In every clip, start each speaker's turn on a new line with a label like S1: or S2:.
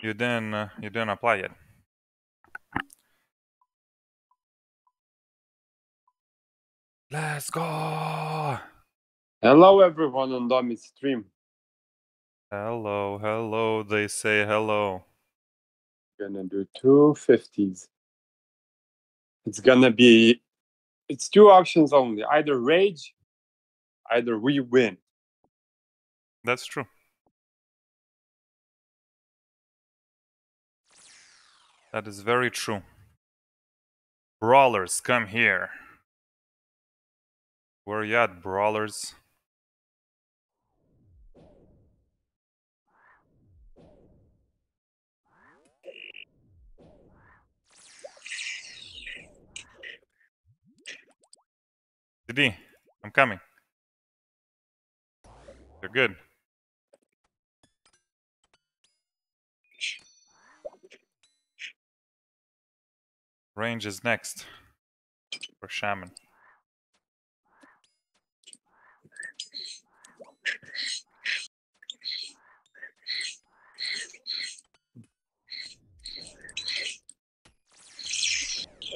S1: You didn't. Uh, you didn't apply yet. Let's go.
S2: Hello, everyone on Domi's stream.
S1: Hello, hello. They say hello.
S2: Gonna do two fifties. It's gonna be. It's two options only. Either rage, either we win.
S1: That's true. That is very true. Brawlers, come here. Where are you at, brawlers? DD, I'm coming. You're good. Range is next for Shaman.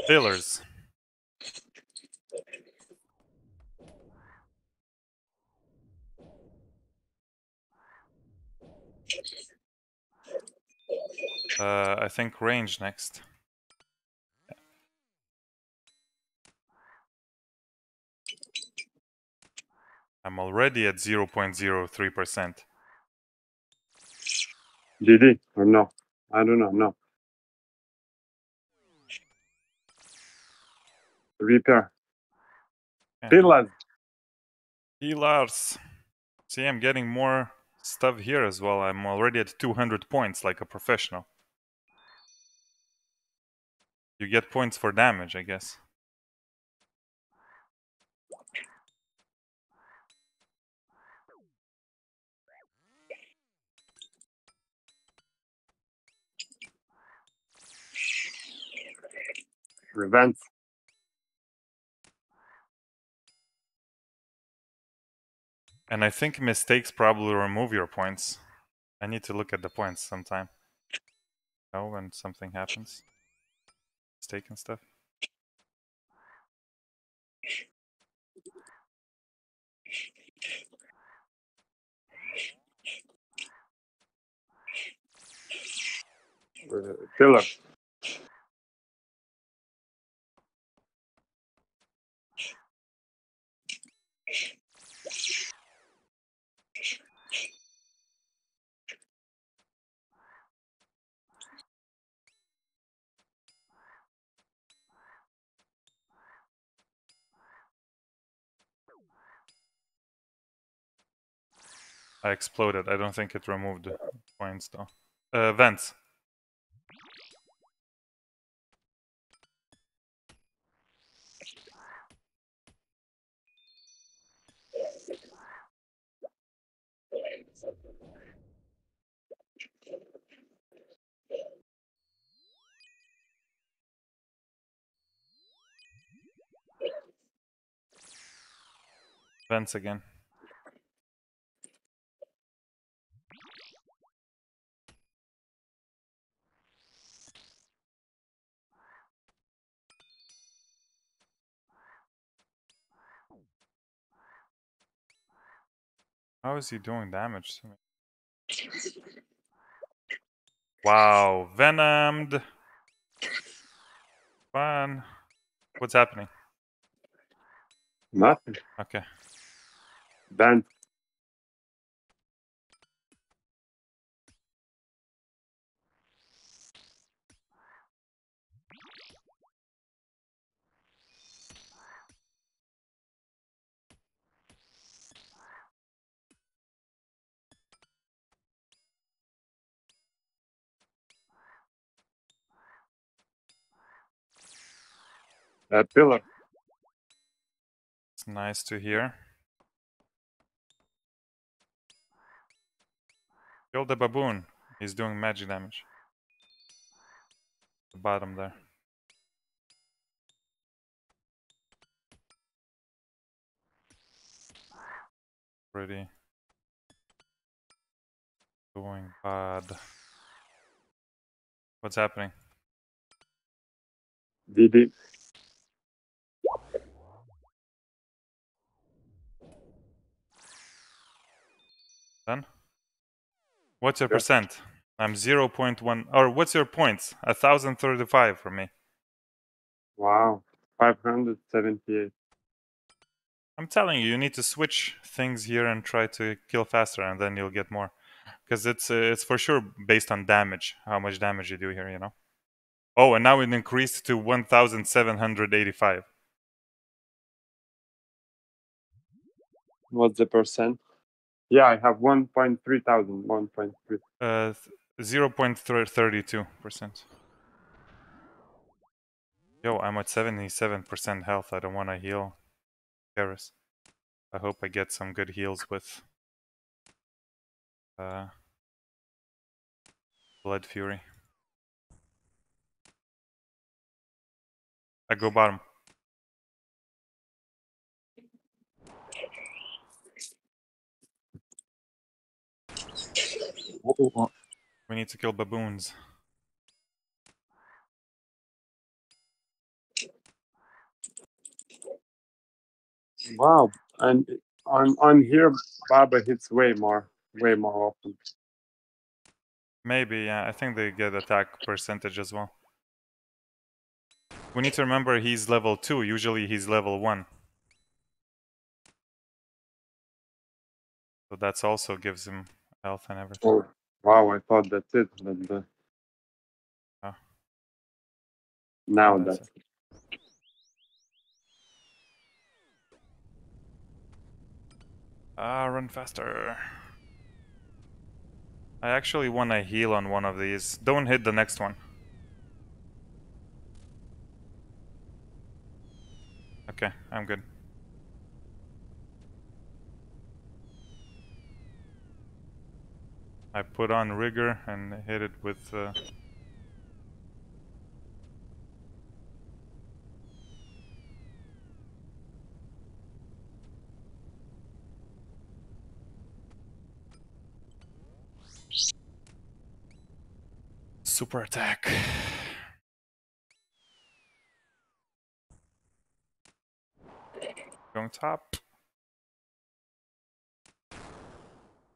S1: Fillers. Uh, I think range next. I'm already at 0.03%.
S2: GD or no? I don't know. No. Repair.
S1: Yeah.
S2: Pillars.
S1: Healers. See, I'm getting more stuff here as well. I'm already at 200 points like a professional. You get points for damage, I guess.
S2: Revenge.
S1: And I think mistakes probably remove your points. I need to look at the points sometime. Oh, when something happens. Mistake and stuff.
S2: Pillar.
S1: I exploded. I don't think it removed points though. Uh, vents. Vents again. How is he doing damage to me? Wow, venomed. Fun. What's happening?
S2: Nothing.
S1: Okay.
S2: Band. Uh, pillar.
S1: It's nice to hear. Kill the baboon. He's doing magic damage. The bottom there. Pretty. Doing bad. What's happening?
S2: DD.
S1: Done? What's your
S2: Yeah.
S1: percent? I'm 0.1 or what's your points? 1035 for me.
S2: Wow. 578.
S1: I'm telling you, you need to switch things here and try to kill faster, and then you'll get more. Because it's uh, it's for sure based on damage, how much damage you do here, you know. Oh, and now it increased to 1,785.
S2: What's the percent? Yeah, I have 1.3 thousand. 1.3.
S1: Uh, 0.32 percent. Yo, I'm at 77% health. I don't want to heal Keris. I hope I get some good heals with uh, Blood Fury. I go bottom. We need to kill baboons.
S2: Wow. And I'm I'm here, Ba-Ba hits way more, way more often.
S1: Maybe, yeah. I think they get attack percentage as well. We need to remember he's level 2. Usually he's level 1. So that's also gives him health and everything.
S2: Oh, wow. I thought that's it. But now
S1: That's
S2: that's
S1: Ah, run faster. I actually want to heal on one of these. Don't hit the next one. Okay, I'm good. I put on rigor and hit it with uh, super attack. Going top.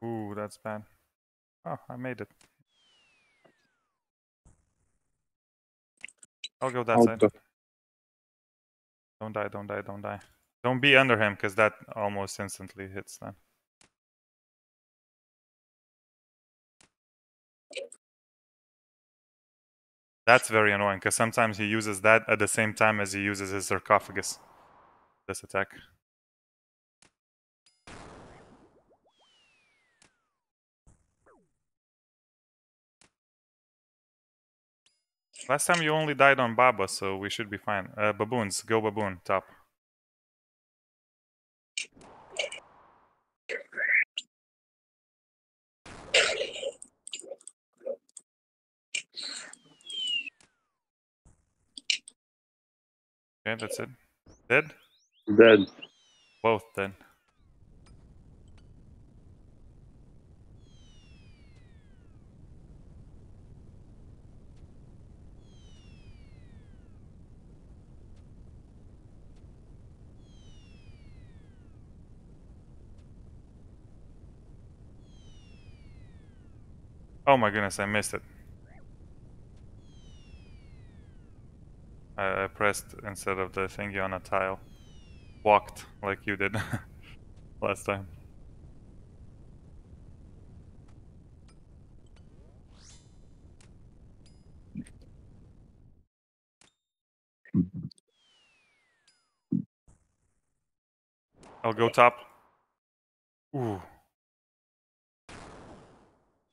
S1: Ooh, that's bad. Oh, I made it. I'll go that
S2: out
S1: side.
S2: the-
S1: Don't die, don't die, don't die. Don't be under him, because that almost instantly hits them. That's very annoying, because sometimes he uses that at the same time as he uses his sarcophagus. This attack. Last time you only died on Ba-Ba, so we should be fine. Uh, baboons, go baboon, top. Okay, that's it. Dead?
S2: Dead.
S1: Both dead. Oh my goodness, I missed it. I, I pressed instead of the thingy on a tile. Walked like you did last time. I'll go top. Ooh.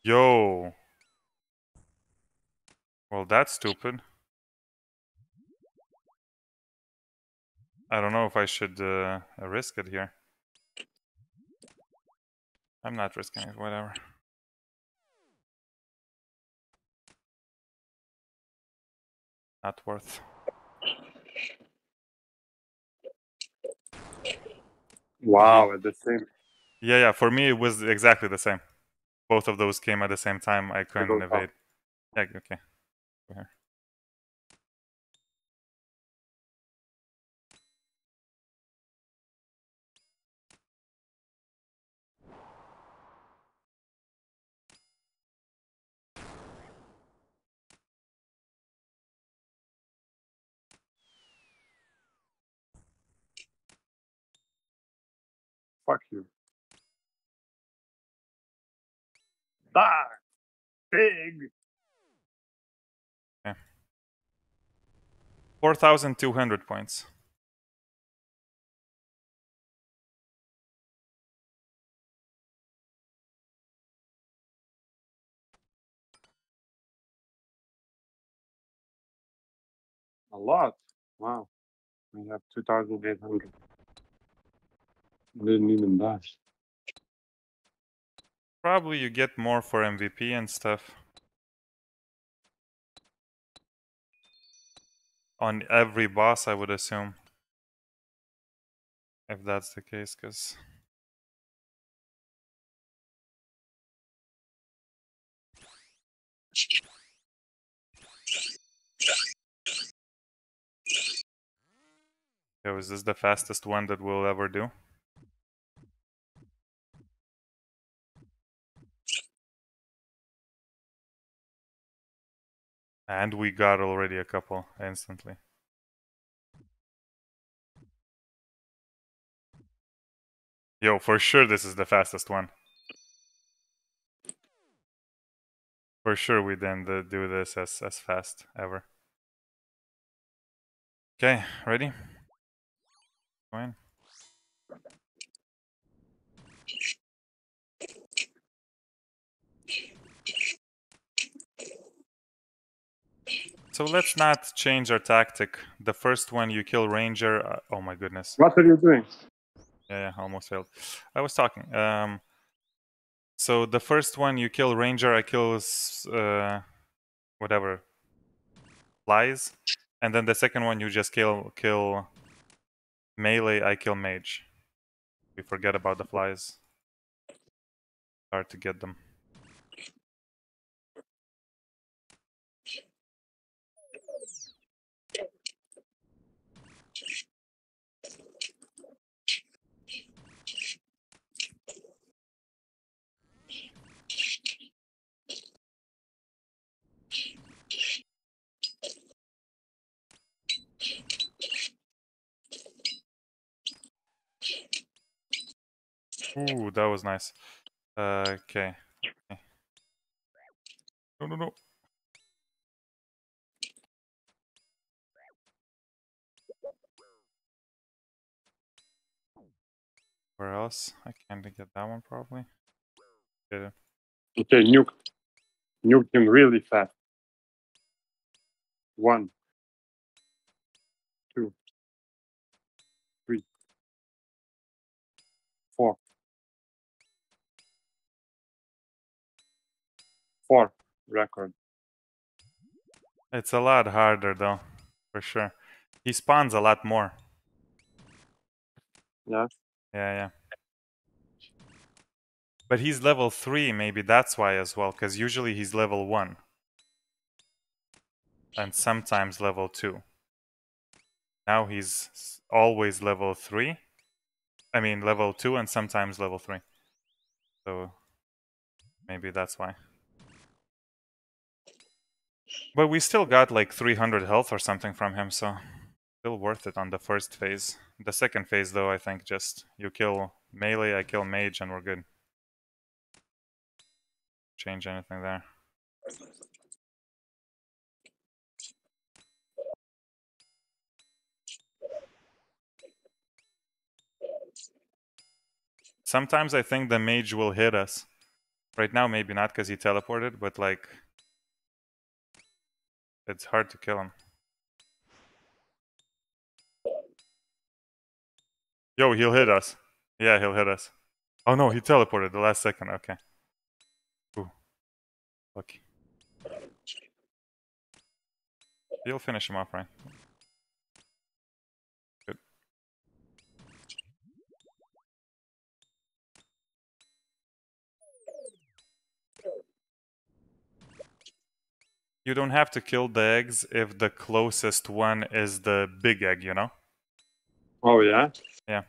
S1: Yo. Well, that's stupid. I don't know if I should uh, risk it here. I'm not risking it, whatever. Not worth.
S2: Wow. At the same.
S1: Yeah, yeah, for me it was exactly the same. Both of those came at the same time. I couldn't evade. Yeah, okay. here.
S2: Fuck you. Big.
S1: 4,200 points.
S2: A lot. Wow. We have 2,800. Didn't even dash.
S1: Probably you get more for MVP and stuff. On every boss, I would assume. If that's the case, because... Yo, is this the fastest one that we'll ever do? And we got already a couple instantly. Yo, for sure this is the fastest one. For sure we didn't do this as, as fast ever. Okay, ready? Go in. So let's not change our tactic. The first one you kill ranger. Uh, oh my goodness.
S2: What are you doing?
S1: Yeah, yeah, almost failed. I was talking. Um, so the first one you kill ranger, I kill uh, whatever flies, and then the second one you just kill kill melee. I kill mage. We forget about the flies. Hard to get them. Ooh, that was nice. Uh, okay. okay. No, no, no. Where else? I can't get that one probably. It.
S2: Okay, nuke. Nuke him really fast. One. 4 record.
S1: It's a lot harder though, for sure. He spawns a lot more.
S2: Yeah.
S1: Yeah, yeah. But he's level 3, maybe that's why as well, because usually he's level 1. And sometimes level 2. Now he's always level 3. I mean, level 2 and sometimes level 3. So, maybe that's why. But we still got like 300 health or something from him, so still worth it on the first phase. The second phase, though, I think just you kill melee, I kill mage, and we're good. Change anything there. Sometimes I think the mage will hit us. Right now, maybe not because he teleported, but like. It's hard to kill him. Yo, he'll hit us. Yeah, he'll hit us. Oh no, he teleported the last second. Okay. Ooh. Lucky. You'll finish him off, right? You don't have to kill the eggs if the closest one is the big egg, you know?
S2: Oh yeah. Yeah.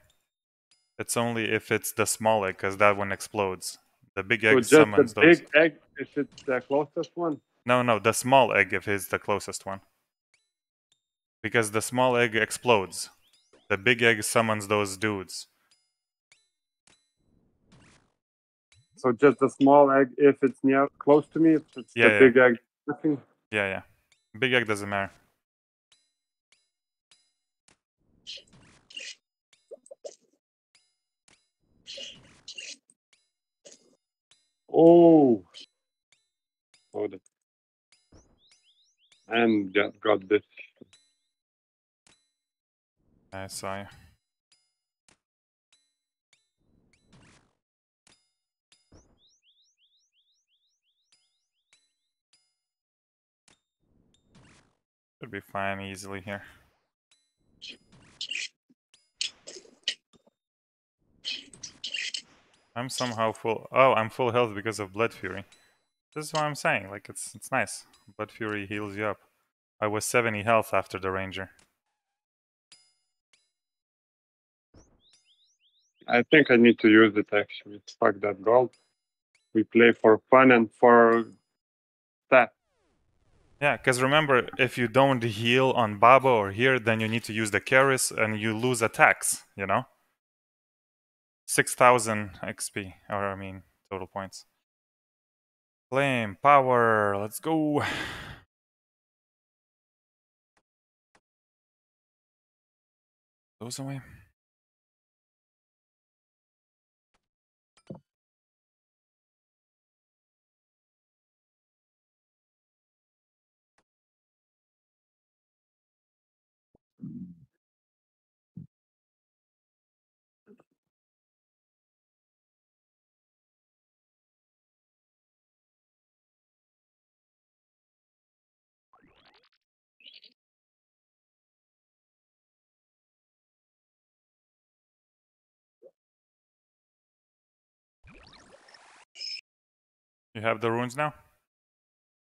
S1: It's only if it's the small egg, because that one explodes. The big
S2: So
S1: egg
S2: just
S1: summons
S2: the
S1: those.
S2: big egg if it's the closest one.
S1: No, no, the small egg if it's the closest one. Because the small egg explodes. The big egg summons those dudes.
S2: So just the small egg if it's near close to me. If it's
S1: Yeah,
S2: the
S1: yeah.
S2: big egg, nothing.
S1: Yeah, yeah. Big egg doesn't matter.
S2: Oh. Hold it. And got, got this.
S1: I saw you. Should be fine easily here. I'm somehow full. Oh, I'm full health because of Blood Fury. This is what I'm saying. Like it's it's nice. Blood Fury heals you up. I was 70 health after the Ranger.
S2: I think I need to use it actually. Fuck that gold. We play for fun and for.
S1: Yeah, because remember, if you don't heal on Ba-Ba or here, then you need to use the Keris and you lose attacks, you know? 6000 XP, or I mean, total points. Flame, power, let's go. Those away. You have the runes now?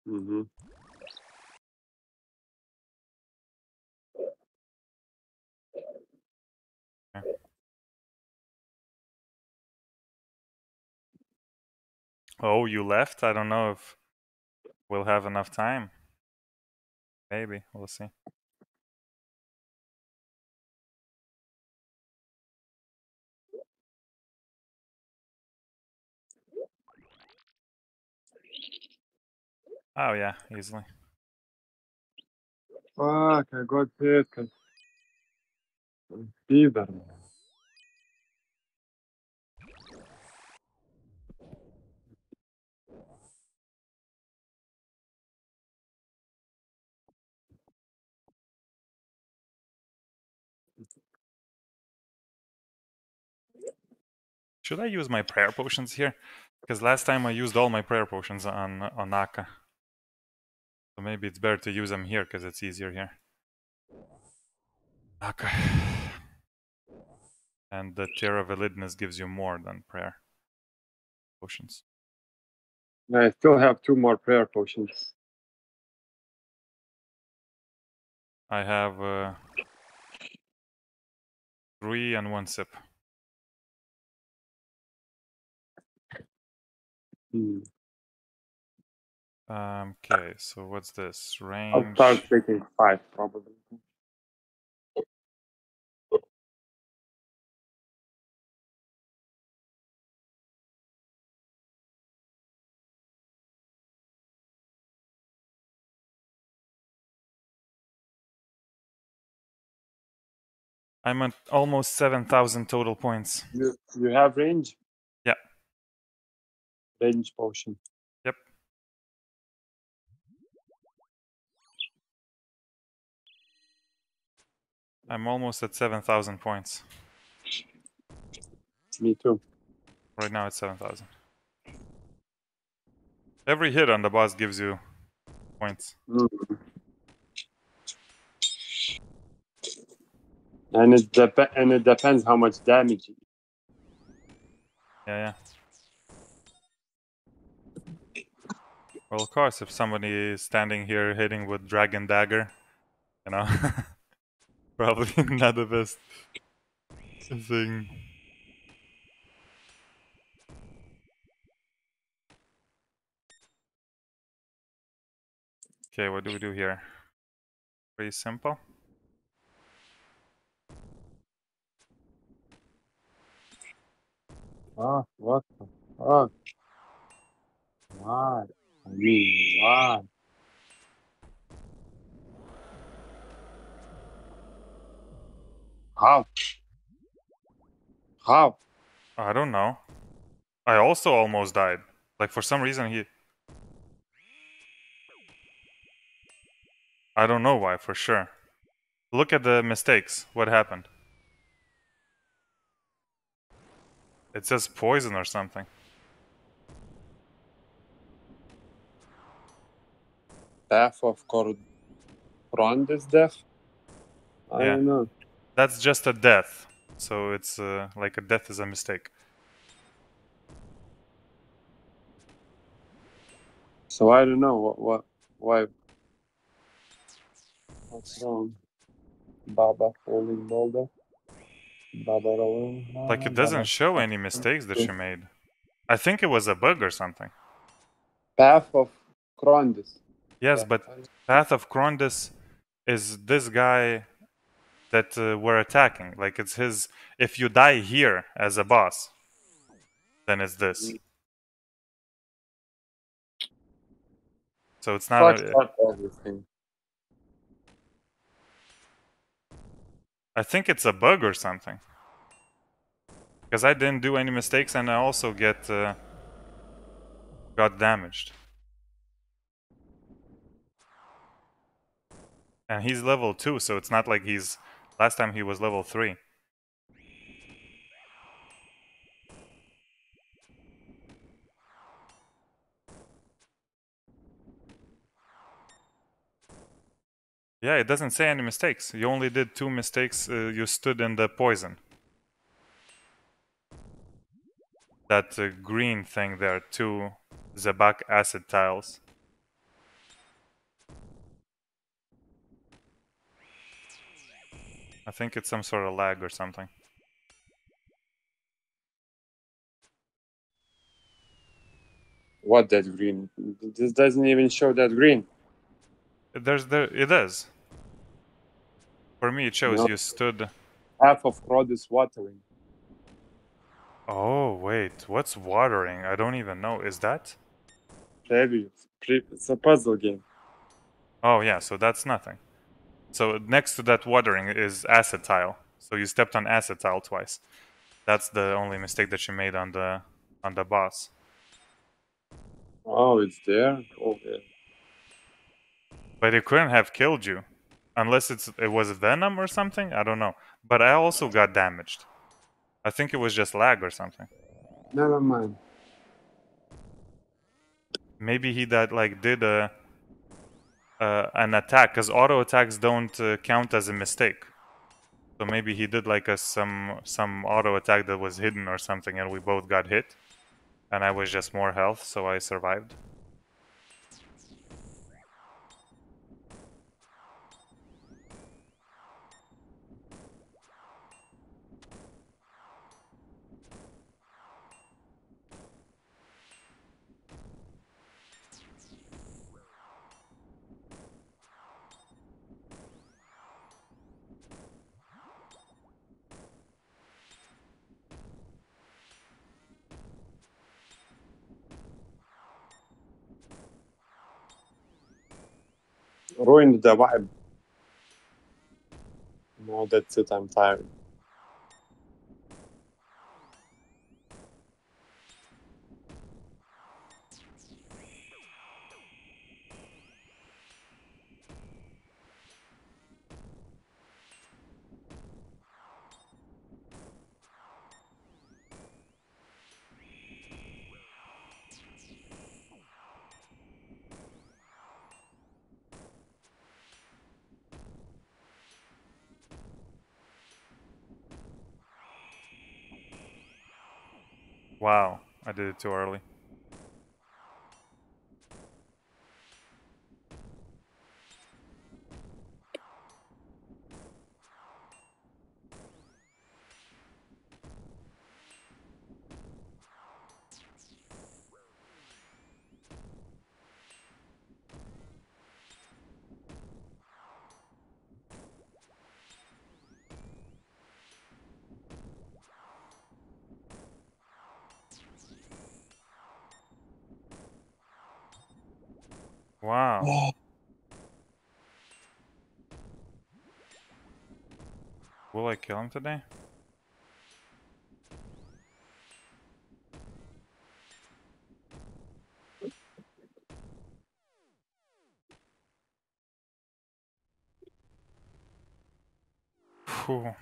S2: hmm
S1: Oh, you left? I don't know if we'll have enough time. Maybe, we'll see. Oh yeah, easily.
S2: Fuck, I got hit. Fever.
S1: Should I use my prayer potions here? Because last time I used all my prayer potions on on Naka. So maybe it's better to use them here because it's easier here. Naka. And the Tear of Elidinis gives you more than prayer potions.
S2: I still have two more prayer potions.
S1: I have uh, three and one sip.
S2: Hmm.
S1: Um, okay, so what's this? range?
S2: I'll start taking five probably.
S1: I'm at almost 7,000 total points.
S2: You, you have range?
S1: Yeah.
S2: Range potion.
S1: I'm almost at 7,000 points.
S2: Me too.
S1: Right now it's 7,000. Every hit on the boss gives you points.
S2: Mhm. And it dep- and it depends how much damage.
S1: Yeah, yeah. Well, of course, if somebody is standing here hitting with Dragon Dagger, you know, probably not the best thing. Okay, what do we do here? Pretty simple.
S2: Ah, what the fuck? Why? Why? How? How?
S1: I don't know. I also almost died. Like for some reason he I don't know why for sure. Look at the mistakes. What happened? It says poison or something.
S2: Death of Crondis death? I
S1: Yeah.
S2: don't know.
S1: That's just a death. So it's uh, like a death is a mistake.
S2: So I don't know what what why what's wrong. Ba-Ba falling boulder. Ba-Ba rolling.
S1: Like it doesn't show any mistakes that you made. I think it was a bug or something.
S2: Path of Crondis.
S1: Yes, but Path of Crondis is this guy that uh, we're attacking. Like it's his. If you die here as a boss, then it's this. So it's not.
S2: Fuck
S1: A,
S2: everything.
S1: I think it's a bug or something. Because I didn't do any mistakes, and I also get uh, got damaged. And he's level two, so it's not like he's. Last time he was level three. Yeah, it doesn't say any mistakes. You only did two mistakes. Uh, you stood in the poison. That uh, green thing there, two Zebak acid tiles. I think it's some sort of lag or something.
S2: What that green? This doesn't even show that green.
S1: There's there it is. For me, it shows
S2: No.
S1: you stood.
S2: Half of Crondis watering.
S1: Oh wait, what's watering? I don't even know. Is that?
S2: Maybe it's a puzzle game.
S1: Oh yeah, so that's nothing. So next to that watering is acid tile. So you stepped on acid tile twice. That's the only mistake that you made on the on the boss.
S2: Oh, it's there. Okay.
S1: But it couldn't have killed you, unless it's it was venom or something. I don't know. But I also got damaged. I think it was just lag or something.
S2: Never mind.
S1: Maybe he that like did a uh, an attack because auto attacks don't uh, count as a mistake. So maybe he did like a some some auto attack that was hidden or something, and we both got hit, and I was just more health, so I survived.
S2: Ruined the vibe. No, that's it. I'm tired.
S1: Wow, I did it too early. Wow.
S2: Oh,
S1: Will I kill him today? Phew.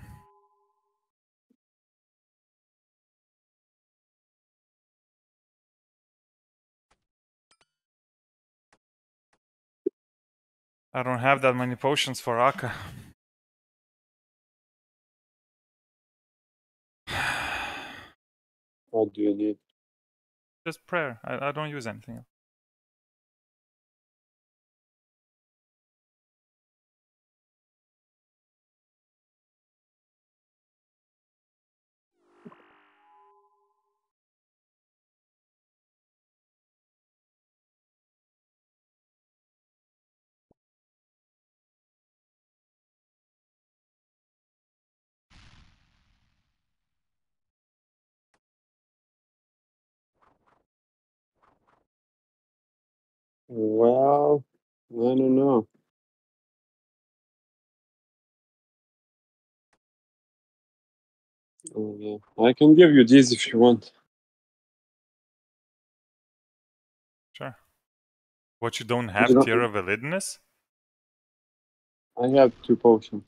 S1: I don't have that many potions for Akkha.
S2: what do you need?
S1: Just prayer. I, I don't use anything else.
S2: Well, I don't know. Oh. I can give you these if you want.
S1: Sure. What you don't have
S2: don't-
S1: Tear of Elidinis?
S2: I have two potions.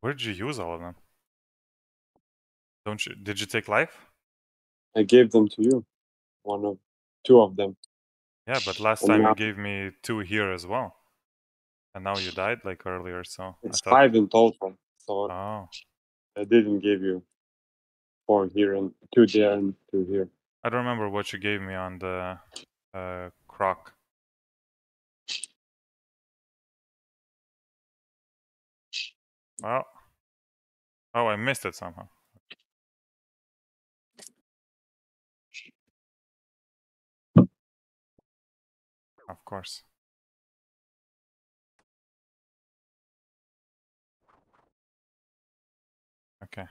S1: Where did you use all of them? Don't you? Did you take life?
S2: I gave them to you. One of, two of them.
S1: Yeah, but last time you gave me two here as well, and now you died like earlier. So
S2: It's
S1: thought,
S2: five in total. So
S1: oh,
S2: I didn't give you four here and two there and two here.
S1: I don't remember what you gave me on the uh, croc. Well, oh, I missed it somehow. Course. Okay.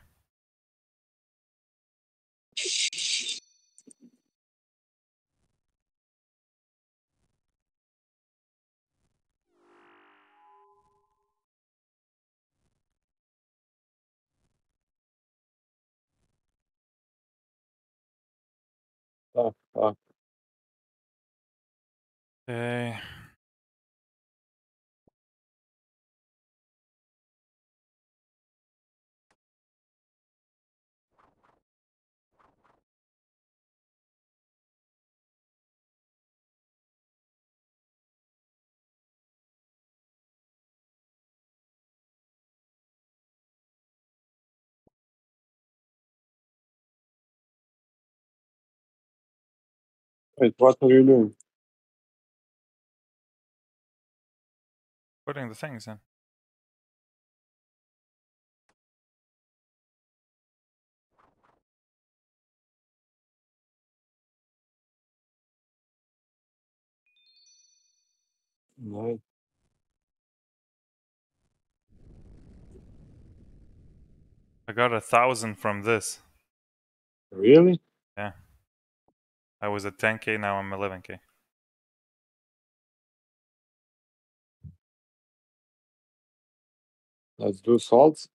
S2: Oh, fuck.
S1: Okay.
S2: Wait, what are you doing?
S1: Putting the things in.
S2: Nice.
S1: I got a thousand from this.
S2: Really? Yeah.
S1: I was at 10k, now I'm 11k.
S2: Let's do salts.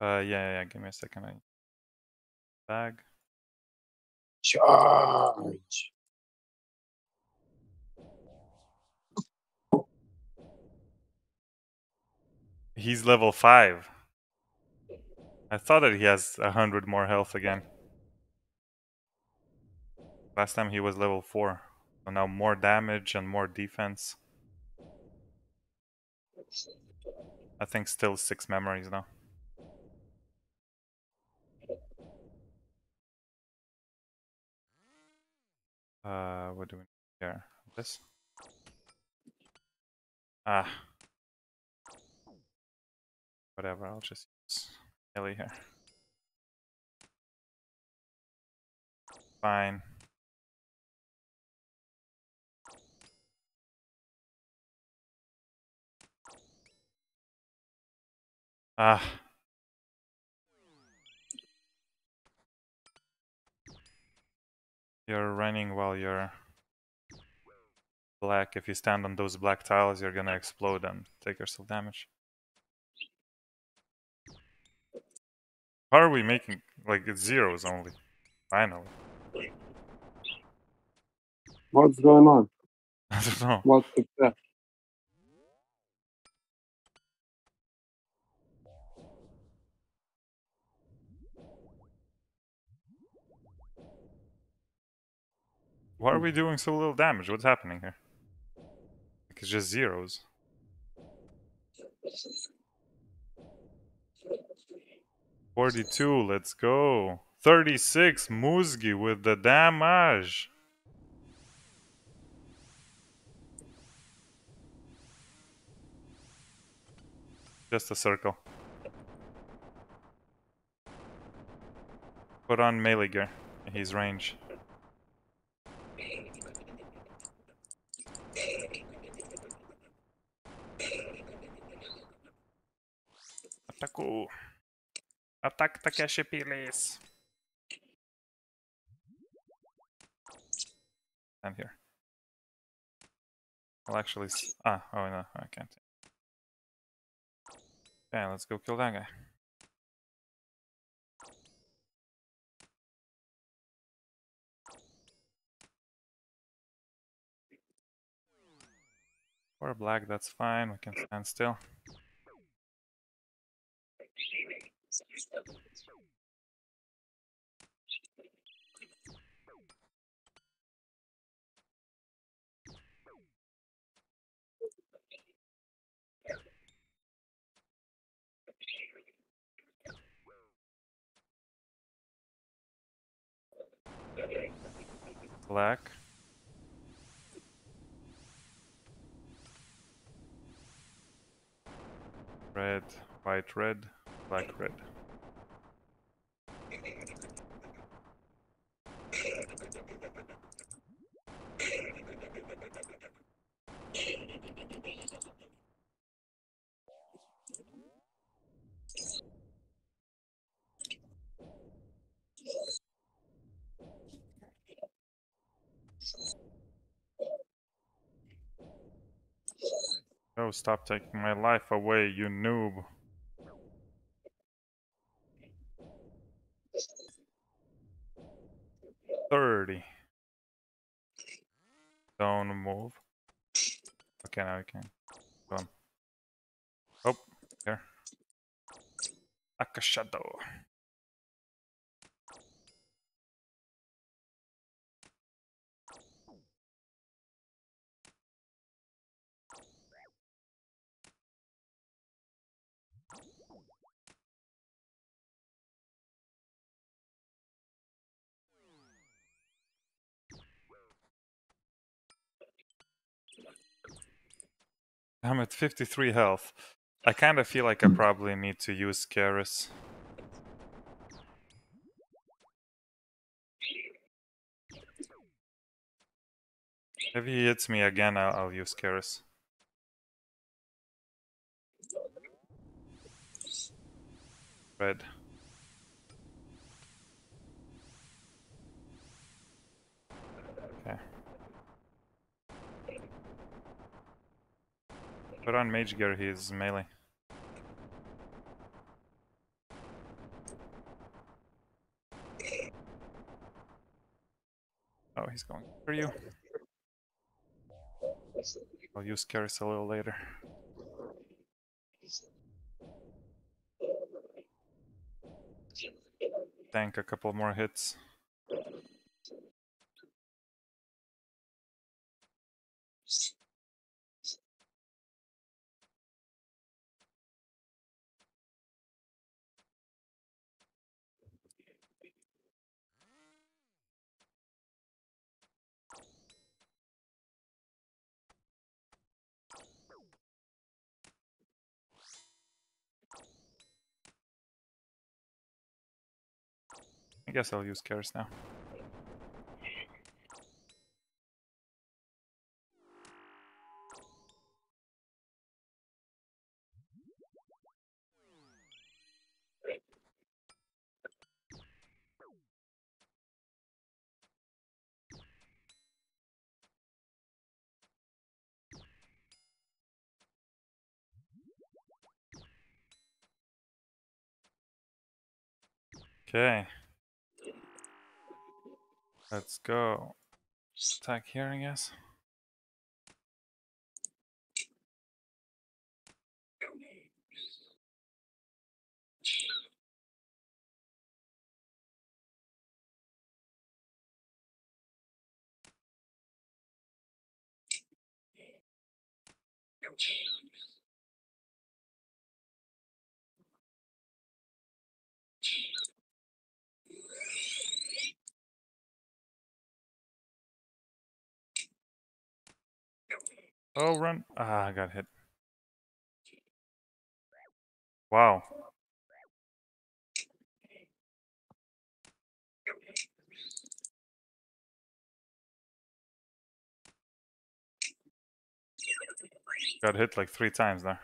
S1: Uh, yeah, yeah, yeah. Give me a second. I... Bag.
S2: Charge.
S1: He's level five. I thought that he has a hundred more health again. Last time he was level four. So now more damage and more defense. I think still six memories now. Uh, what do we need here? This? Ah. Whatever, I'll just use Ellie here. Fine. Ah. You're running while you're black. If you stand on those black tiles, you're gonna explode and take yourself damage. How are we making like it's zeros only? Finally.
S2: What's going on?
S1: I don't know.
S2: What's the
S1: Why are we doing so little damage? What's happening here? Like it's just zeros. Forty-two, let's go. Thirty-six, Muzgi with the damage. Just a circle. Put on melee gear. He's range. Ataku. Attack Takeshi, please. I'm here. I'll actually. Ah, oh no, I can't. Yeah, let's go kill that guy. Or black, that's fine. We can stand still. Black. Red, white, red, black, red. Oh, stop taking my life away, you noob. Thirty. Don't move. Okay, now we can. Go on. Oh, here. Like a shadow. I'm at 53 health. I kind of feel like I hmm. probably need to use Karis. If he hits me again, I'll, I'll use Karis. Red. Put on Mage Gear, he's melee. Oh, he's going for you. I'll use Karis a little later. Tank a couple more hits. I guess I'll use Curse now. Okay. Let's go. Attack here, I guess. Oh, run. Ah, I got hit. Wow. Got hit like three times there.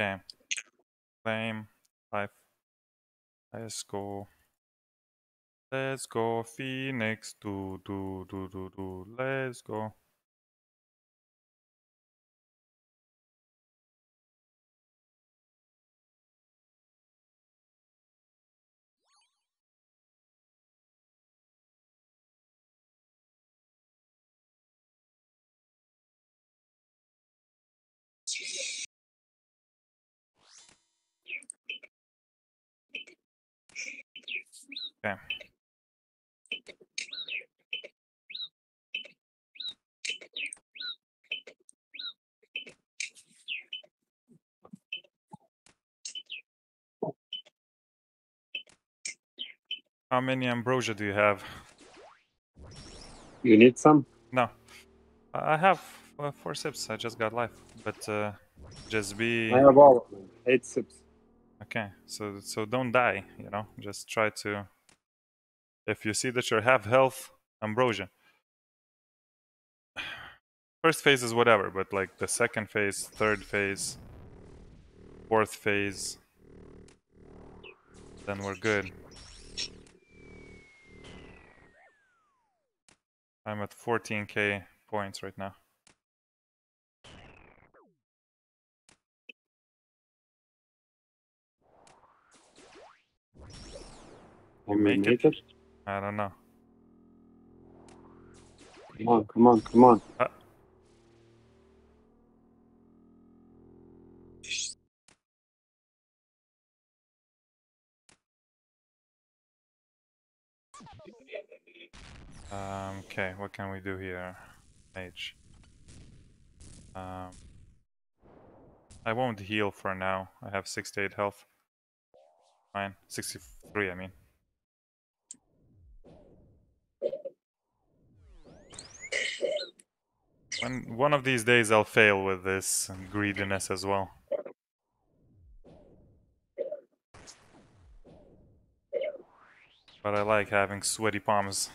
S1: Okay. Flame. Life. Let's go. Let's go, Phoenix. Do, do, do, do, do. Let's go. Okay. How many ambrosia do you have?
S2: You need some?
S1: No. I have uh, four sips. I just got life. But uh, just be
S2: I have all of them. Eight sips.
S1: okay. So so don't die. You know, just try to. If you see that you're half health, ambrosia. First phase is whatever, but like the second phase, third phase, fourth phase, then we're good. I'm at 14k points right now.
S2: Can we
S1: make it?
S2: it?
S1: I don't know.
S2: Come on, come on, come on.
S1: Uh. Um, okay, what can we do here? Mage. Um, I won't heal for now. I have 68 health. Fine. 63, I mean. One, one of these days I'll fail with this greediness as well. But I like having sweaty palms.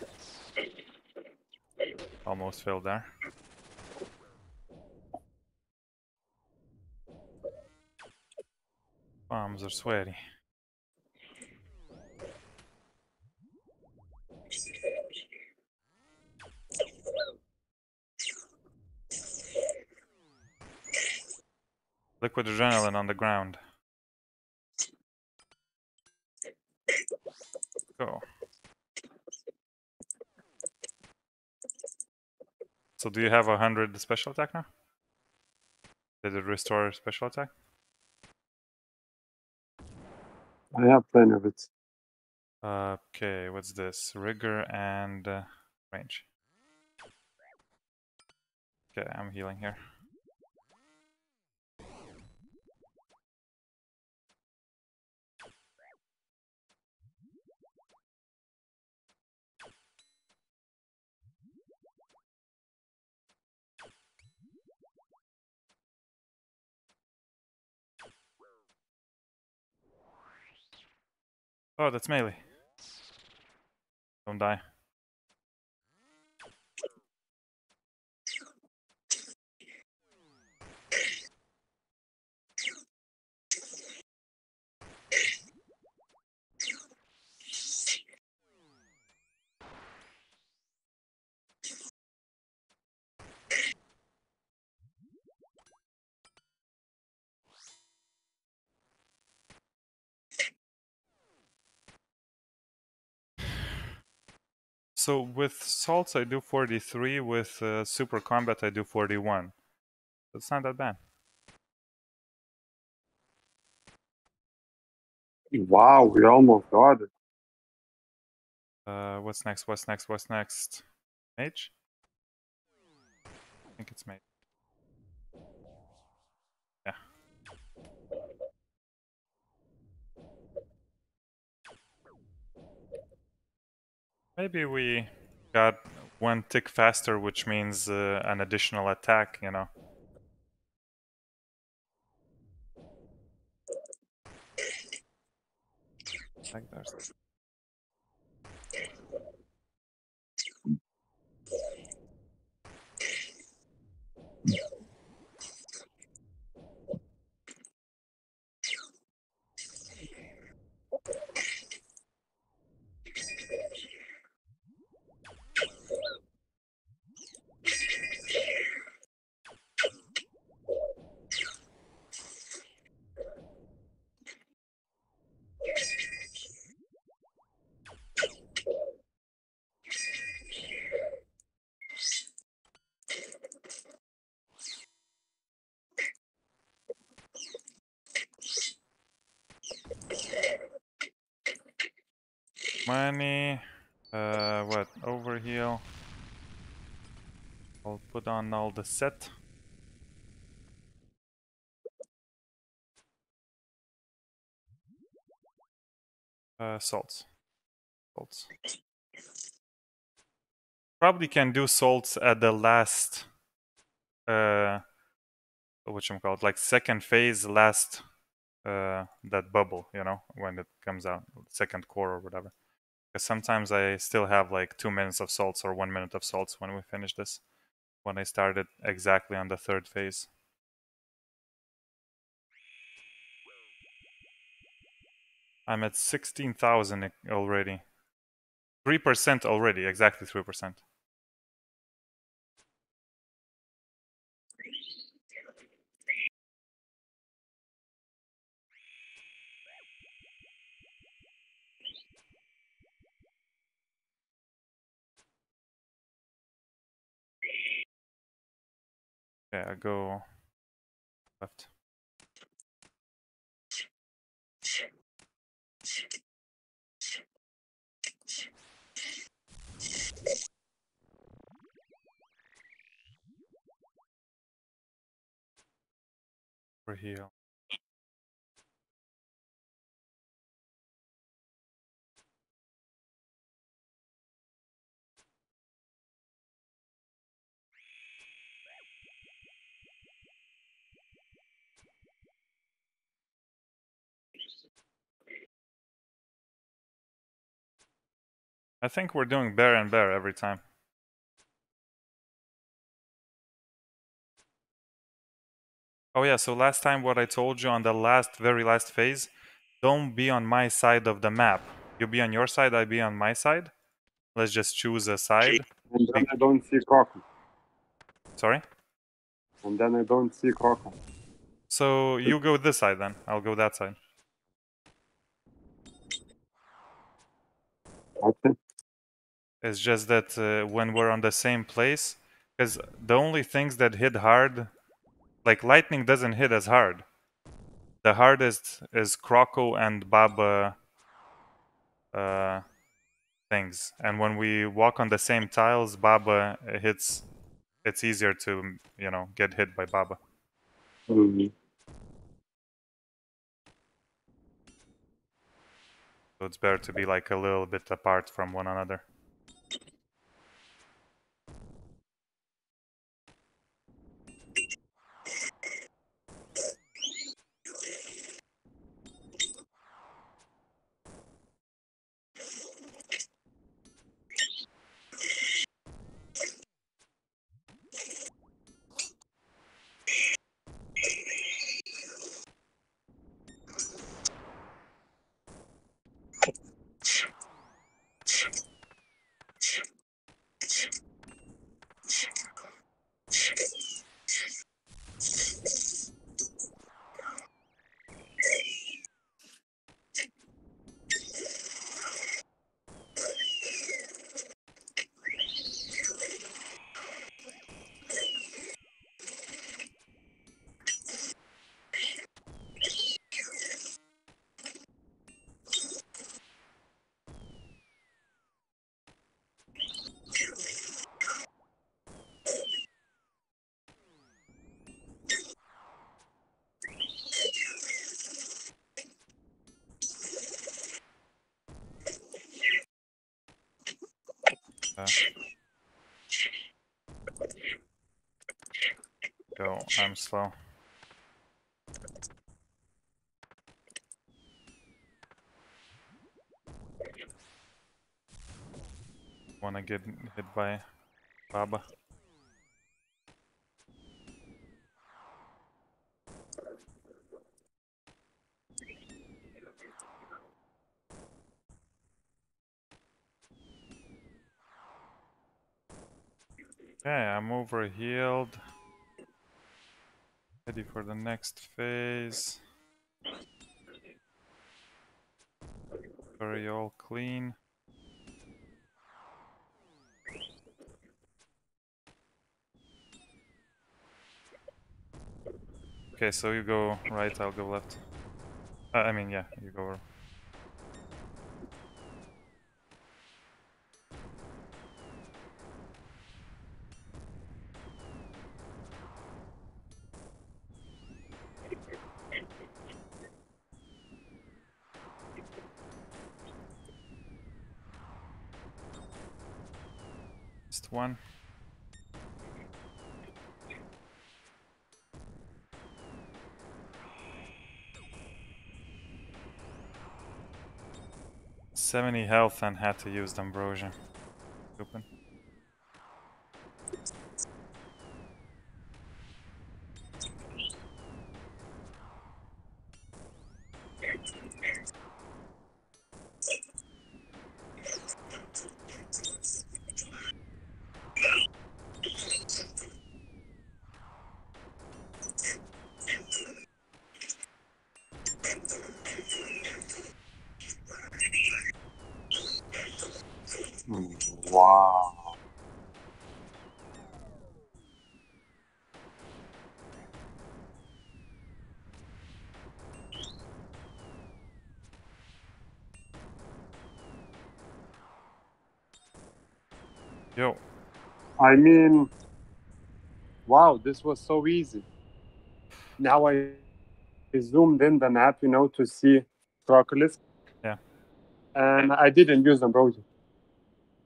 S1: Almost failed there. Palms are sweaty. Liquid adrenaline on the ground. Go. So do you have a hundred special attack now? Did it restore special attack?
S2: I have plenty of it.
S1: Okay, what's this? Rigor and uh, range. Okay, I'm healing here. Oh, that's melee. Don't die. So with salts I do 43, with uh, super combat I do 41. It's not that bad.
S2: Wow, we almost got it.
S1: Uh, what's next? What's next? What's next? Mage? I think it's mage. Maybe we got one tick faster, which means uh, an additional attack, you know. Like that. Money. Uh, what? Overheal. On all the set. Uh, salts. Salts. Probably can do salts at the last. Uh, what you call it? Like second phase, last. Uh, that bubble, you know, when it comes out, second core or whatever. Because sometimes I still have like two minutes of salts or one minute of salts when we finish this. When I started exactly on the third phase. I'm at 16,000 already. 3% already, exactly 3%. Okay, I go left. Over here. I think we're doing bear and bear every time. Oh yeah, so last time what I told you on the last, very last phase, don't be on my side of the map. You be on your side, I be on my side. Let's just choose a side.
S2: And then I don't see Kraken.
S1: Sorry?
S2: And then I don't see Kraken.
S1: So you go this side then, I'll go that side.
S2: Okay.
S1: It's just that uh, when we're on the same place, because the only things that hit hard, like lightning doesn't hit as hard. The hardest is Croco and Ba-Ba uh, things. And when we walk on the same tiles, Ba-Ba hits. It's easier to, you know, get hit by Ba-Ba.
S2: Mhm.
S1: So it's better to be like a little bit apart from one another. Slow. Wanna get hit by Ba-Ba. Okay, I'm overhealed. Ready for the next phase. Very all clean. Okay, so you go right, I'll go left. Uh, I mean, yeah, you go. Seventy health and had to use the ambrosia.
S2: I mean, wow, this was so easy. Now I zoomed in the map, you know, to see Propolis.
S1: Yeah.
S2: And I didn't use Ambrosia.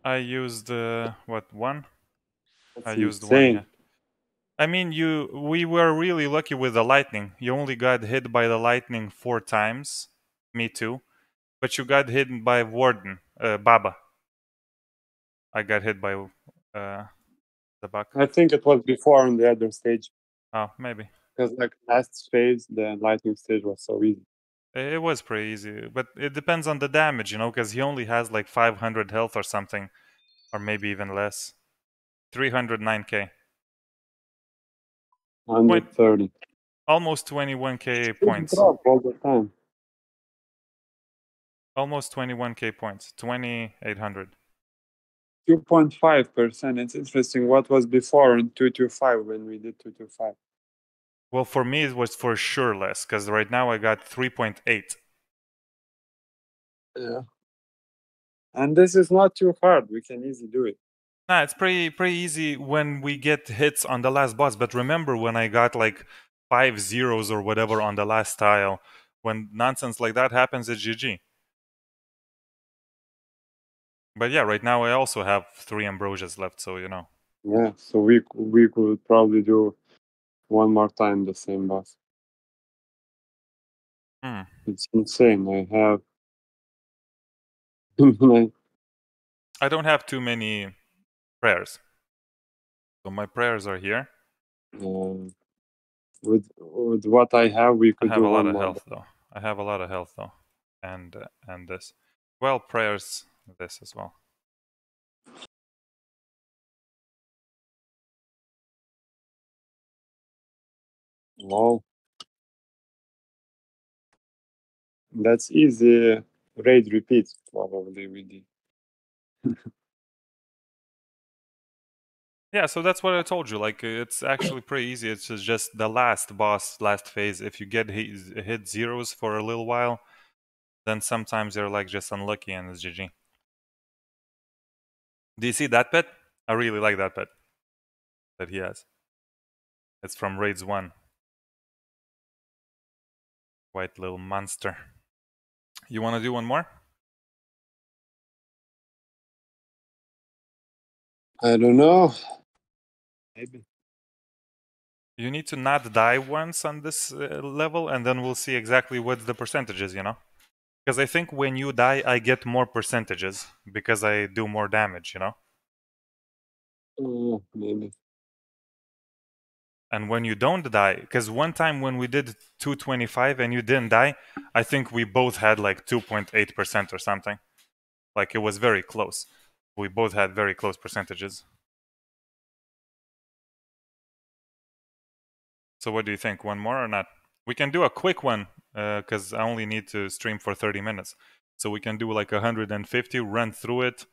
S1: I used uh, what one?
S2: That's
S1: I used
S2: insane.
S1: one. Yeah. I mean, you. We were really lucky with the lightning. You only got hit by the lightning four times. Me too. But you got hit by Warden, uh, Ba-Ba. I got hit by uh, the.
S2: I think it was before on the other stage
S1: Oh, maybe.
S2: because like last phase, the lightning stage was so easy.
S1: It was pretty easy, but it depends on the damage, you know, because he only has like 500 health or something, or maybe even less. 309k,
S2: 130.
S1: almost 21k points.
S2: all the time.
S1: Almost 21k points. 2800.
S2: 2.5%. It's interesting. What was before in 225 when we did 225?
S1: Well, for me it was for sure less, because right now I got 3.8.
S2: Yeah. And this is not too hard. We can easily do it.
S1: Nah, it's pretty pretty easy when we get hits on the last boss. But remember when I got like five zeros or whatever on the last tile, when nonsense like that happens, it's GG. But yeah, right now I also have three ambrosias left, so you know.
S2: Yeah. So we we could probably do one more time the same boss.
S1: Hmm.
S2: It's insane. I have. I-
S1: I don't have too many prayers. So my prayers are here.
S2: um, with with what I have, we
S1: I
S2: could
S1: have
S2: do
S1: a lot of health though. I have a lot of health though, and uh, and this. Well, prayers this as well.
S2: Wow. That's easy. Raid repeats probably we did.
S1: Yeah, so that's what I told you. Like, it's actually pretty easy. It's just- just the last boss, last phase. If you get hit, hit zeros for a little while, then sometimes you're like just unlucky and it's GG. Do you see that pet? I really like that pet that he has. It's from Raids 1. White little monster. You want to do one more?
S2: I don't know. Maybe.
S1: You need to not die once on this uh, level, and then we'll see exactly what the percentages, you know? Because I think when you die, I get more percentages because I do more damage, you know?
S2: Uh, maybe.
S1: And when you don't die, because one time when we did 225 and you didn't die, I think we both had like 2.8% or something. Like it was very close. We both had very close percentages. So what do you think? One more or not? We can do a quick one because I only need to stream for 30 minutes. So we can do like 150, run through it,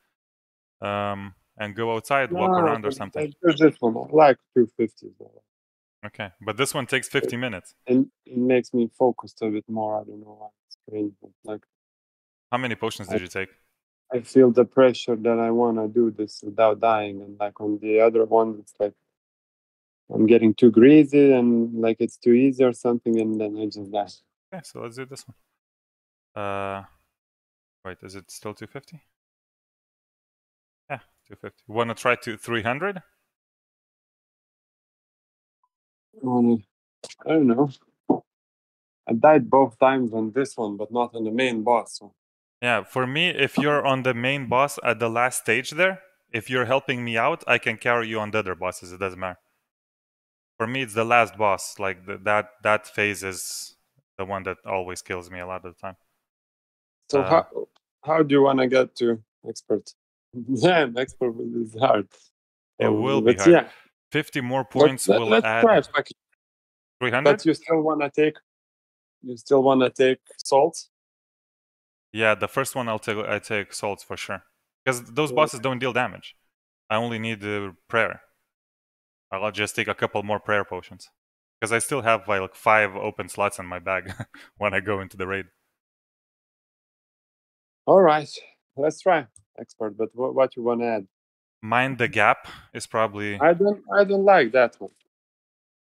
S1: um, and go outside, walk
S2: No,
S1: around or something.
S2: There's this one. I like 250.
S1: Okay, but this one takes 50 minutes.
S2: And it makes me focused a bit more. I don't know why. It's strange. but, Like
S1: How many potions did you take?
S2: I feel the pressure that I want to do this without dying, and like on the other one, it's like I'm getting too greasy and like it's too easy or something, and then I just die.
S1: Okay, so let's do this one. Uh, wait, is it still 250? Yeah, 250. Want to try to 300?
S2: Um, I don't know. I died both times on this one, but not on the main boss. So
S1: Yeah, for me, if you're on the main boss at the last stage there, if you're helping me out, I can carry you on the other bosses. It doesn't matter. For me, it's the last boss. Like the, that that phase is the one that always kills me a lot of the time.
S2: So
S1: Uh,
S2: how how do you want to get to expert? yeah, expert is hard.
S1: It
S2: So,
S1: will be hard.
S2: Yeah,
S1: 50 more points
S2: let,
S1: will
S2: let's
S1: add
S2: try
S1: 300.
S2: but you still want to take you still want to take salt?
S1: Yeah, the first one I'll take. I take salts for sure, because those bosses don't deal damage. I only need the prayer. I'll just take a couple more prayer potions, because I still have like five open slots in my bag when I go into the raid.
S2: All right, let's try expert. But what what you want to add?
S1: Mind the gap is probably
S2: I don't I don't like that one.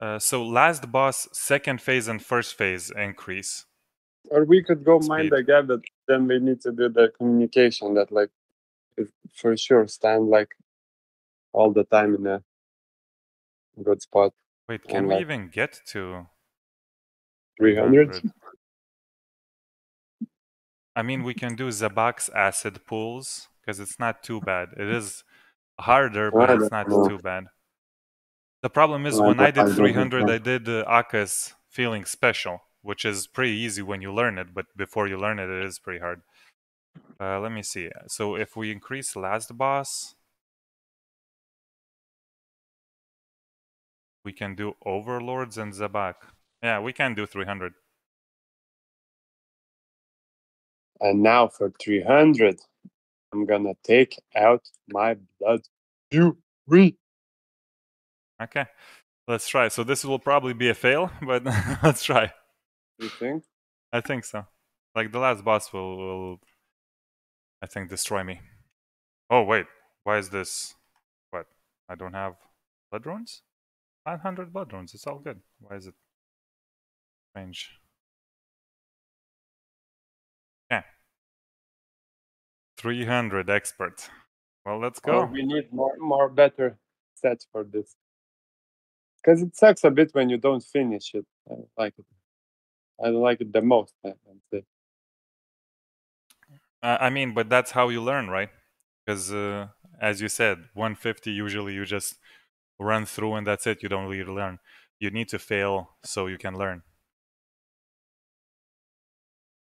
S1: uh, so. Last boss, second phase, and first phase increase.
S2: Or we could go mind the gap, but then we need to do the communication that like for sure stand like all the time in a good spot.
S1: Wait, can we even get to
S2: 300?
S1: 300? I mean, we can do Zebak's acid pools because it's not too bad. It is harder, but it's
S2: don't know.
S1: too bad. The problem is
S2: I
S1: when I did 300. I did uh, Akkha's feeling special, which is pretty easy when you learn it, but before you learn it, it is pretty hard. Uh, let me see. So if we increase last boss, we can do overlords and Zebak. Yeah, we can do 300.
S2: And now for 300, I'm gonna take out my blood fury.
S1: Okay, let's try. So this will probably be a fail, but let's try.
S2: You think?
S1: I think so. Like the last boss will, will I think, destroy me. Oh wait, why is this? What? I don't have blood runes. 900 blood runes. It's all good. Why is it strange? Okay. 300 expert. Well, let's
S2: Oh,
S1: go.
S2: we need more more better sets for this. Because it sucks a bit when you don't finish it. I don't like it. I don't like it the most. I.
S1: Uh, I mean, but that's how you learn, right? Because uh, as you said, 150 usually you just run through and that's it. You don't really learn. You need to fail so you can learn.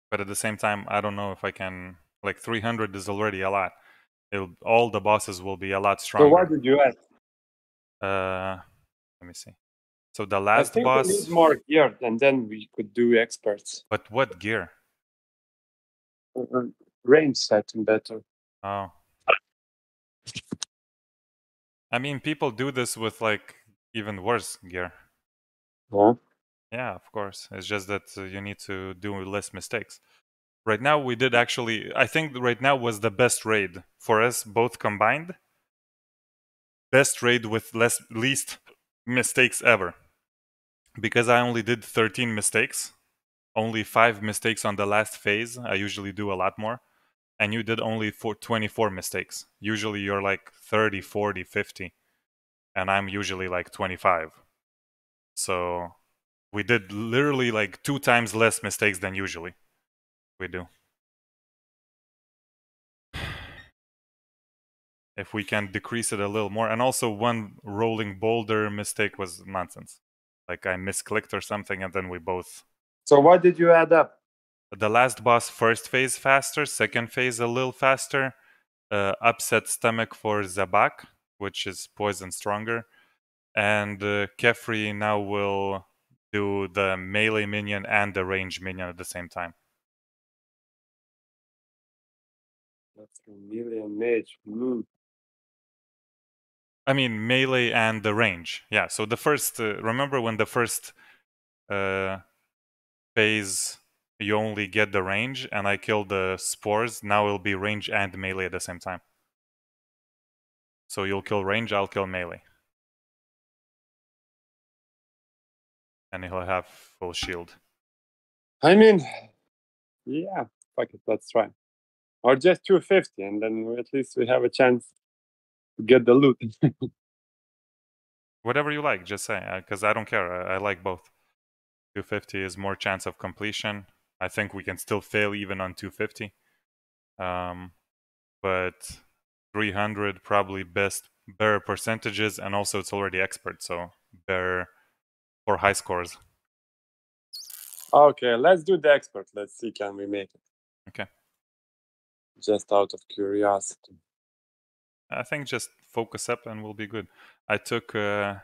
S1: But at the same time, I don't know if I can. Like 300 is already a lot. It'll, all the bosses will be a lot stronger.
S2: So what
S1: stronger.
S2: did you add?
S1: Uh, let me see. So the last I
S2: think
S1: boss.
S2: we need more gear, and then we could do experts.
S1: But what gear?
S2: Uh, uh, range setting better.
S1: Oh. I mean, people do this with like even worse gear.
S2: Yeah.
S1: Yeah, of course. It's just that uh, you need to do less mistakes. Right now, we did actually. I think right now was the best raid for us both combined. Best raid with less least mistakes ever. Because I only did 13 mistakes, only five mistakes on the last phase. I usually do a lot more. And you did only for 24 mistakes. Usually you're like 30, 40, 50, and I'm usually like 25. So we did literally like two times less mistakes than usually we do. If we can decrease it a little more, and also one rolling boulder mistake was nonsense. Like I misclicked or something, and then we both
S2: So what did you add up?
S1: The last boss first phase faster, second phase a little faster, uh, upset stomach for Zebak, which is poison stronger, and uh, Kephri now will do the melee minion and the range minion at the same time.
S2: That's a million mage. Mm.
S1: I mean melee and the range. Yeah. So the first, uh, remember when the first uh, phase you only get the range, and I kill the spores. Now it'll be range and melee at the same time. So you'll kill range, I'll kill melee. And he'll have full shield.
S2: I mean, yeah, fuck it, let's try. Or just 250, and then at least we have a chance to get the loot.
S1: Whatever you like, just say, uh, because I don't care. I, I like both. 250 is more chance of completion. I think we can still fail even on 250. Um, but 300 probably best better percentages, and also it's already expert, so better for high scores.
S2: okay, let's do the expert. Let's see, can we make it?
S1: Okay.
S2: Just out of curiosity.
S1: I think just focus up and we'll be good. I took uh,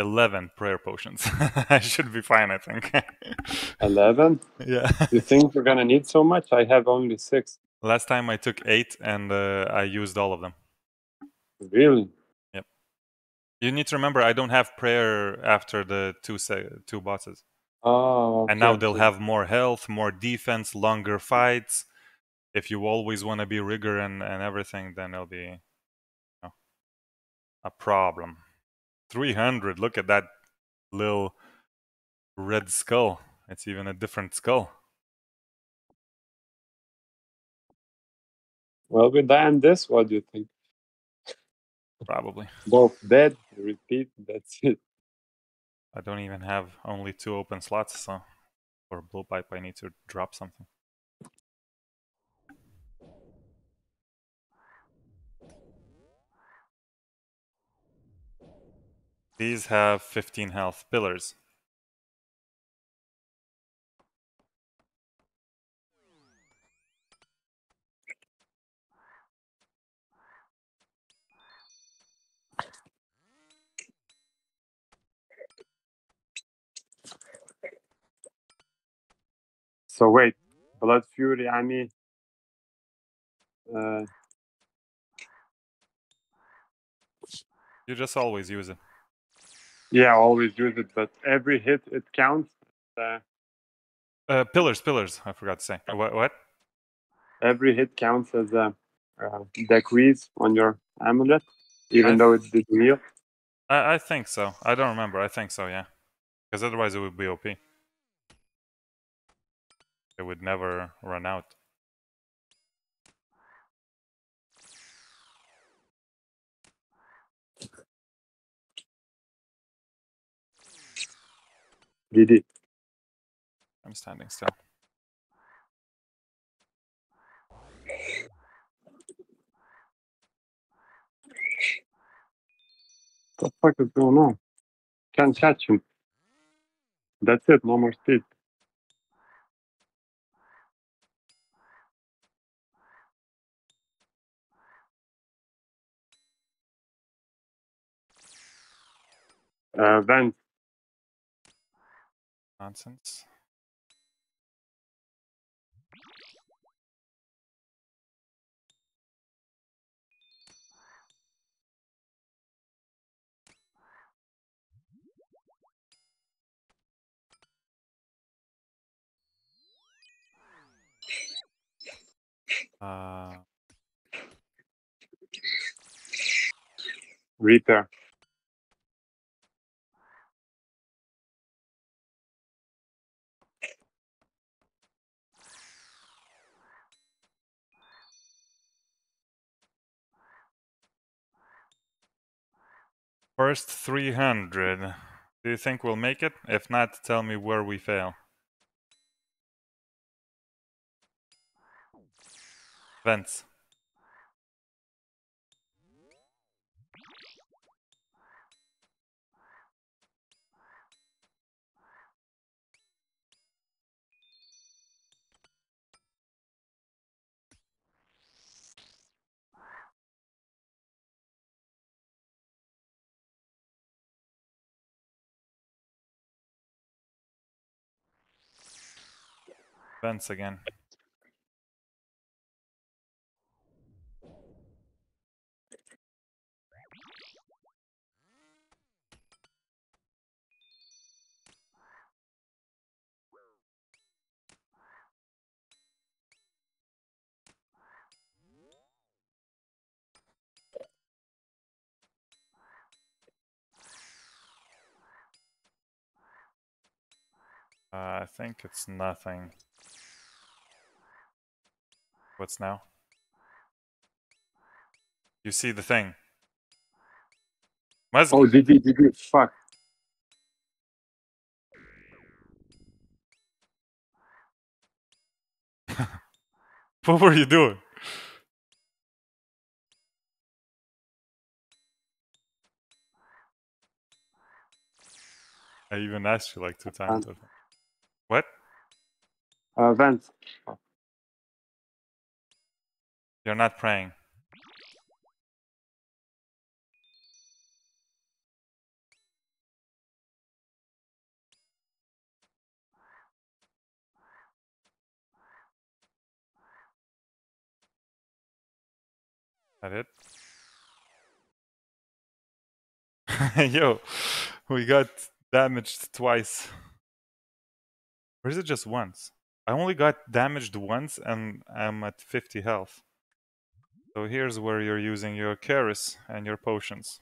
S1: 11 prayer potions. I should be fine, I think.
S2: 11?
S1: yeah.
S2: You think we're gonna need so much? I have only six.
S1: Last time I took 8 and uh, I used all of them.
S2: Really? Yep.
S1: You need to remember I don't have prayer after the two se- two bosses.
S2: Oh,
S1: and now they'll have more health, more defense, longer fights. If you always want to be rigor and, and everything, then it'll be you know, a problem. 300, look at that little red skull. It's even a different skull.
S2: Well, we on this. What do you think?
S1: Probably.
S2: Both dead. Repeat. That's it.
S1: I don't even have only two open slots, so for blowpipe I need to drop something. These have 15 health pillars.
S2: So wait, Blood Fury. I mean, uh,
S1: You just always use it.
S2: Yeah, I always use it, but every hit it counts. Uh,
S1: Uh, pillars, pillars. I forgot to say. What? What?
S2: every hit counts as a uh, decrease on your amulet, even
S1: I-
S2: though it didn't heal.
S1: I, I think so. I don't remember. I think so. Yeah, because otherwise it would be OP. It would never run out.
S2: GD.
S1: I'm standing still.
S2: What the fuck is going on? Can't catch him. That's it. No more speed. Uh, Vent.
S1: Nonsense. Uh,
S2: Reaper.
S1: First 300. Do you think we'll make it? If not, tell me where we fail. Vents. Vents again. Uh, I think it's nothing. What's now? You see the thing. Must
S2: Oh, did you, did you? Fuck.
S1: what were you doing? I even asked you like two times. What?
S2: Uh, vent.
S1: You're not praying. That it? Yo, we got damaged twice. Or is it just once? I only got damaged once and I'm at 50 health. So here's where you're using your Keris and your potions.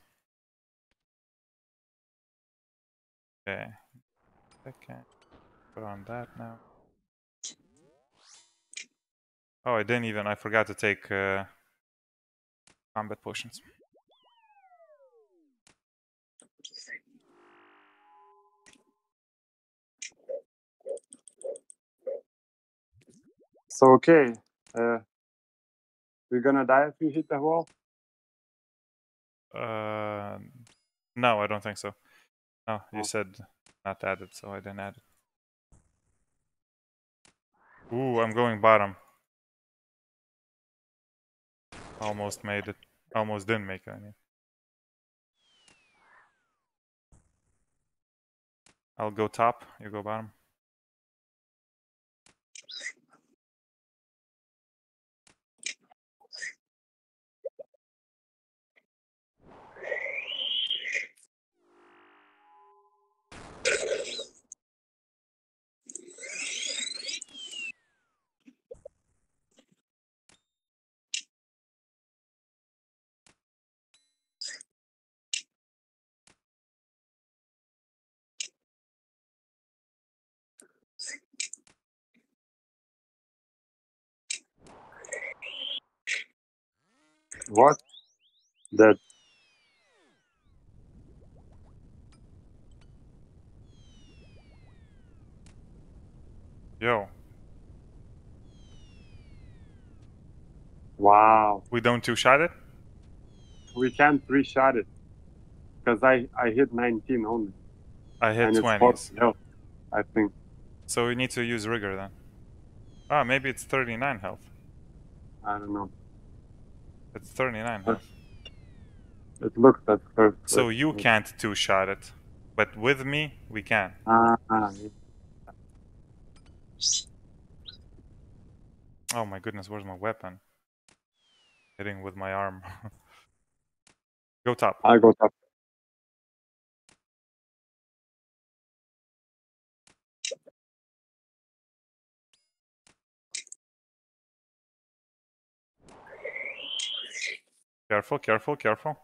S1: Okay. Okay. Put on that now. Oh, I didn't even, I forgot to take uh, combat potions.
S2: So okay. Uh, we're gonna die if we hit the wall.
S1: Uh, no, I don't think so. No, you
S2: Oh.
S1: said not added, so I didn't add it. Ooh, I'm going bottom. Almost made it. Almost didn't make it. I mean. I'll go top. You go bottom.
S2: What? That
S1: Yo,
S2: wow.
S1: we don't two shot it.
S2: We can't three shot it because I I hit 19 only
S1: I hit
S2: and it's 40 health, I think.
S1: So we need to use rigor then. Ah, maybe it's 39 health.
S2: I don't know.
S1: It's 39 health.
S2: It looks at first.
S1: So you can't two shot it, but with me we can.
S2: Ah, ah,
S1: Oh my goodness, where's my weapon? Hitting with my arm. Go top.
S2: I go top.
S1: Careful, careful, careful.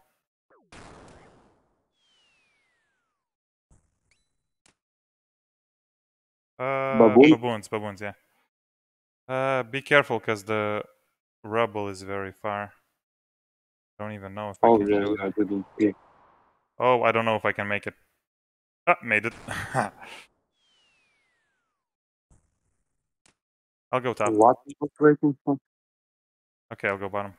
S1: Uh,
S2: Baboon?
S1: baboons, baboons, yeah. Uh, be careful, because the rubble is very far. I Don't even know if I
S2: Oh
S1: can
S2: yeah,
S1: do
S2: yeah, I didn't see.
S1: Oh, I don't know if I can make it. Ah, made it. I'll go top.
S2: What waiting for?
S1: Okay, I'll go bottom.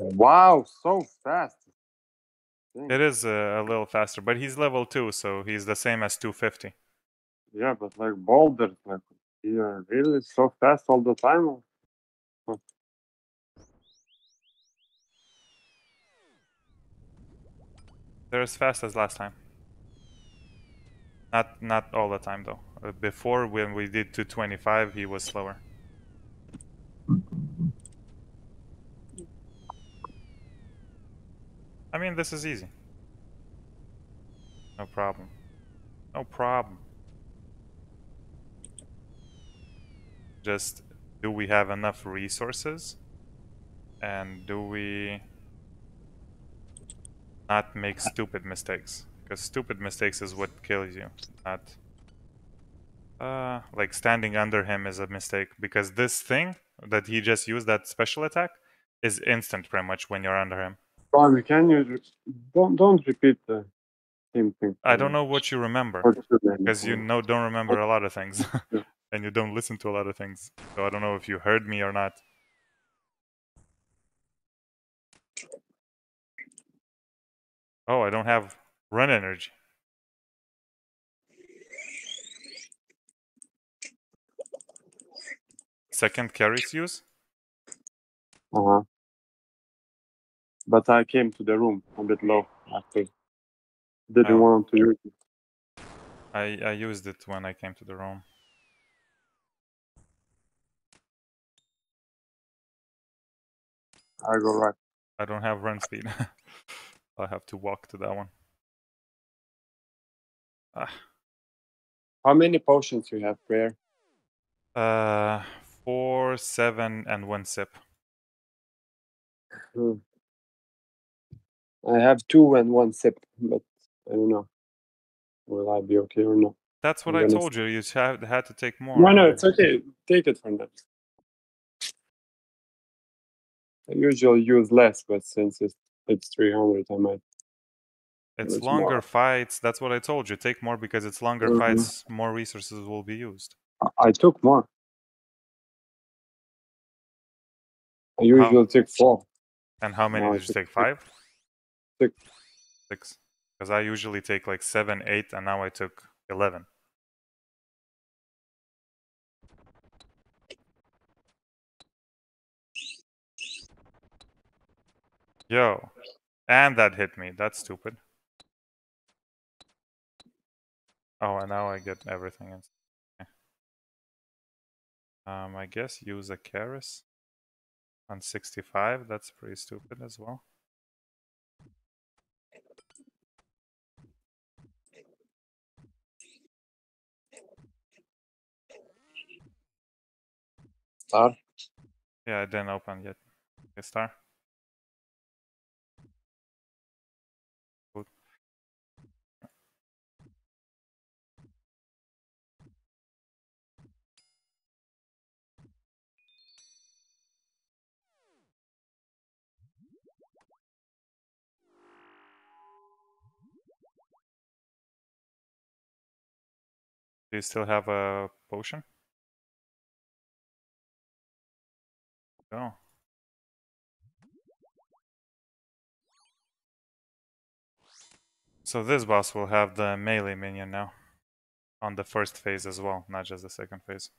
S2: Wow, so fast.
S1: It is uh, a little faster, but he's level 2, so he's the same as 250.
S2: Yeah, but like Boulder, like you're really so fast all the time.
S1: They're as fast as last time. Not not all the time though. Uh, before when we did 225, he was slower. I mean, this is easy. No problem. No problem. Just, do we have enough resources? And do we not make stupid mistakes? Because stupid mistakes is what kills you, not... Uh, like standing under him is a mistake, because this thing that he just used, that special attack, is instant pretty much when you're under him.
S2: Can you don't don't repeat the same thing?
S1: I don't know what you remember. because you know don't remember a lot of things and you don't listen to a lot of things so i don't know if you heard me or not oh i don't have run energy second carries use
S2: Uh-huh. But I came to the room a bit low after. Didn't
S1: Oh.
S2: want to use it.
S1: i i used it when i came to the room
S2: I go right.
S1: i don't have run speed i'll have to walk to that one ah,
S2: How many potions you have, prayer?
S1: uh four seven and one sip
S2: Hmm. I have two and one sip, but I don't know. Will I be okay or not?
S1: that's what
S2: I'm
S1: i told you you had, had to take more
S2: No, no, it's okay. Take it from them. I usually use less, but since it's it's 300, I might.
S1: It's longer
S2: more.
S1: fights. That's what I told you. Take more because it's longer
S2: Mhm.
S1: fights. More resources will be used.
S2: I- took more. I usually take four.
S1: And how many
S2: No,
S1: did you take? Five?
S2: Six.
S1: Six. Because I usually take like seven, eight, and now I took eleven. Yo. And that hit me. That's stupid. Oh, and now I get everything. Um, I guess use a Keris on 65. That's pretty stupid as well.
S2: Star.
S1: Yeah, I didn't open yet. Okay, star. Do you still have a potion? No. So this boss will have the melee minion now. On the first phase as well, not just the second phase.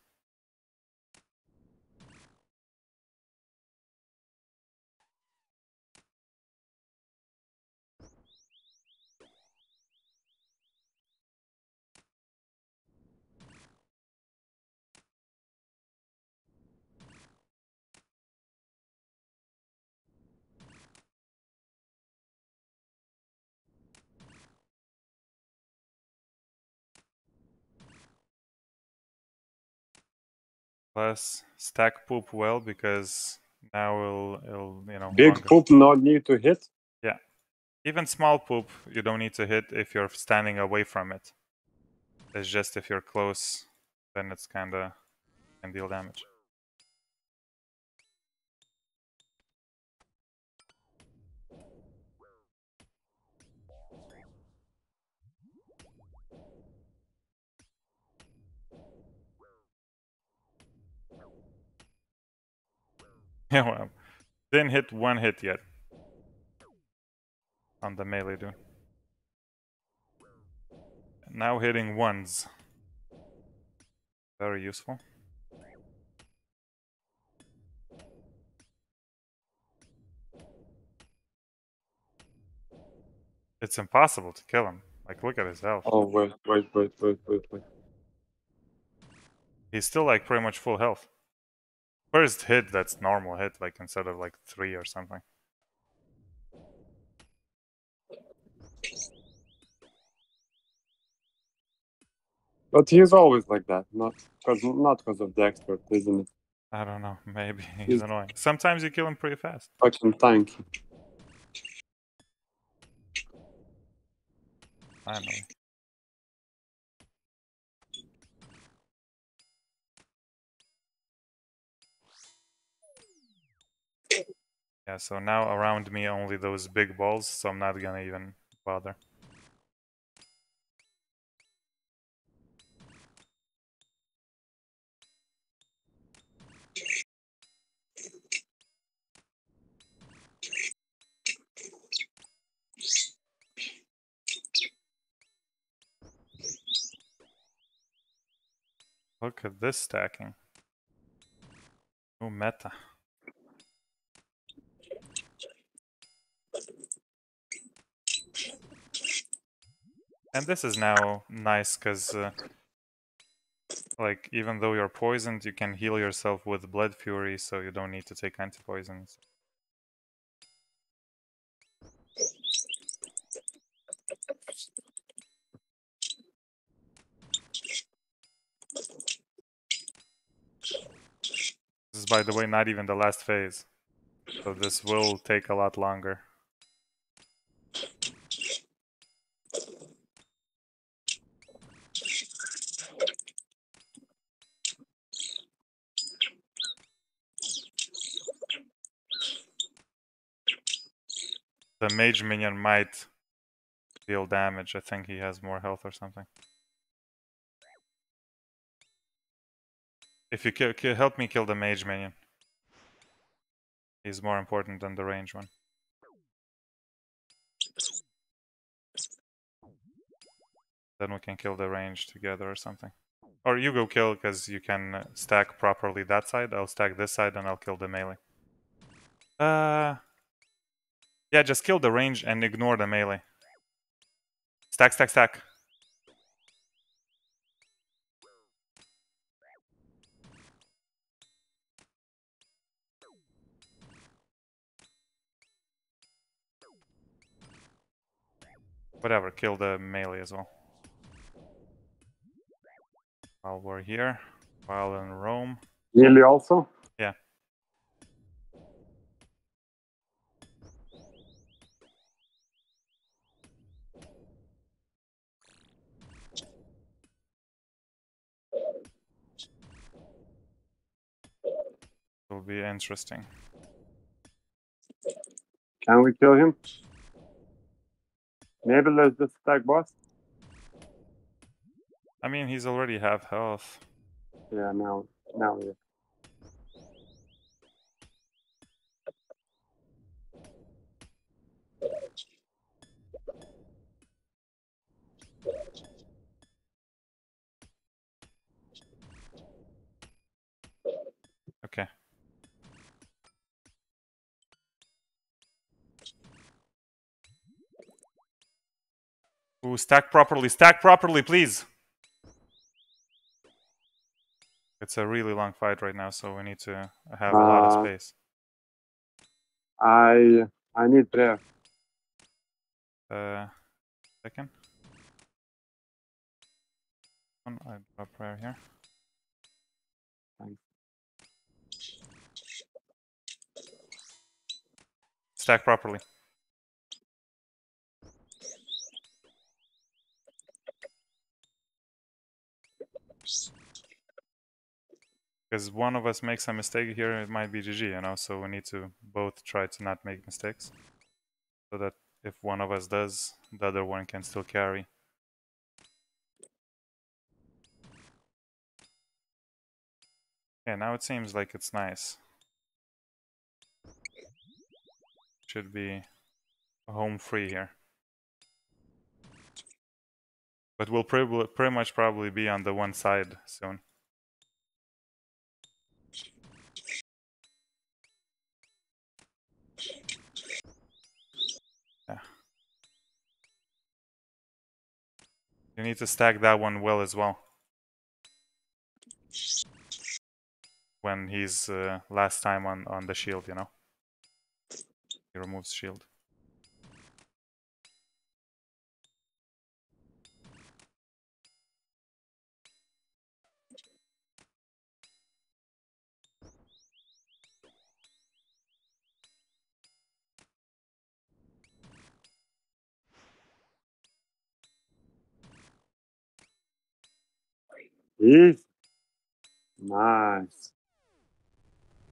S1: Plus stack poop well because now it'll it'll you know
S2: Big
S1: longer-
S2: poop not need to hit.
S1: Yeah. Even small poop, you don't need to hit if you're standing away from it. It's just if you're close, then it's kinda can deal damage. Yeah, well, didn't hit one hit yet on the melee dude. Now hitting ones. Very useful. It's impossible to kill him. Like, look at his health.
S2: Oh wait, wait, wait, wait, wait, wait.
S1: He's still like pretty much full health. First hit, that's normal hit, like instead of like three or something.
S2: But he's always like that, not because not because of the expert, isn't it?
S1: I don't know. Maybe he's
S2: He's-
S1: annoying. Sometimes you kill him pretty fast.
S2: Fucking tanky.
S1: I know. Yeah, so now around me only those big balls, so I'm not gonna even bother. Look at this stacking. Oh, meta. And this is now nice because, uh, like, even though you're poisoned, you can heal yourself with Blood Fury, so you don't need to take anti-poisons. This is, by the way, not even the last phase. So this will take a lot longer. Mage minion might deal damage. I think he has more health or something. If you ki- help me kill the mage minion. He's more important than the range one. Then we can kill the range together or something. Or you go kill because you can stack properly that side. I'll stack this side and I'll kill the melee. Uh, yeah, just kill the range and ignore the melee. Stack, stack, stack. Whatever, kill the melee as well. While we're here, while in Rome.
S2: Nearly also.
S1: Yeah. Will be interesting.
S2: Can we kill him? Maybe let's just stack boss.
S1: I mean, he's already half health.
S2: Yeah, now, now, yeah.
S1: Okay. Ooh, stack properly, stack properly, please. It's a really long fight right now, so we need to have a lot of
S2: Uh,
S1: space.
S2: I, I need prayer.
S1: Uh, second. I drop prayer here. Stack properly. Because one of us makes a mistake here, it might be GG, you know, so we need to both try to not make mistakes. So that if one of us does, the other one can still carry. Yeah, now it seems like it's nice. Should be home free here. But we'll pretty, pretty much probably be on the one side soon. You need to stack that one well as well. When he's uh, last time on, on the shield, you know? He removes shield.
S2: Easy. Nice.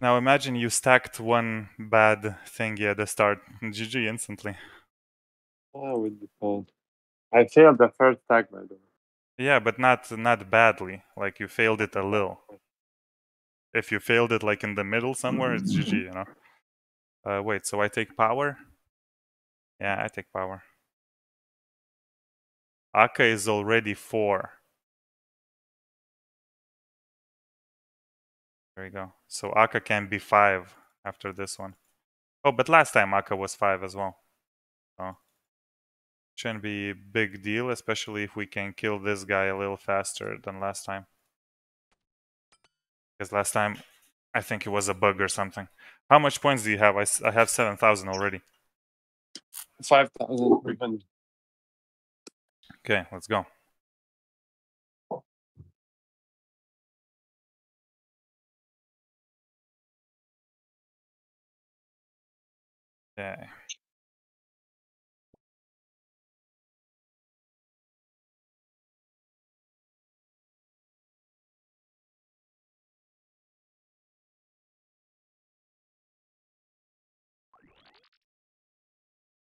S1: Now imagine you stacked one bad thingy at the start. GG instantly.
S2: That would be fun. I failed the first stack, by the way.
S1: Yeah, but not not badly. Like you failed it a little. If you failed it like in the middle somewhere, it's GG, you know. Uh, wait, so I take power? Yeah, I take power. Akkha is already four. There we go. So Akkha can be five after this one. Oh, but last time Akkha was five as well. So shouldn't be a big deal, especially if we can kill this guy a little faster than last time. Because last time, I think it was a bug or something. How much points do you have? I, I have 7,000 already.
S2: 5,300.
S1: Okay, let's go. Okay.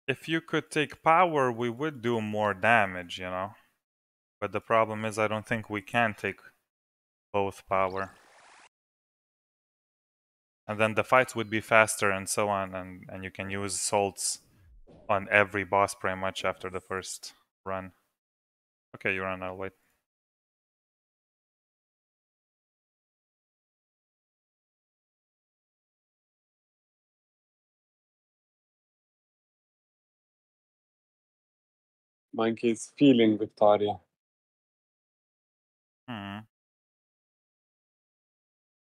S1: If you could take power, we would do more damage, you know? But the problem is I don't think we can take both power. And then the fights would be faster and so on, and, and you can use salts on every boss pretty much after the first run. Okay, you run, I'll wait.
S2: Monkey is feeling Victoria.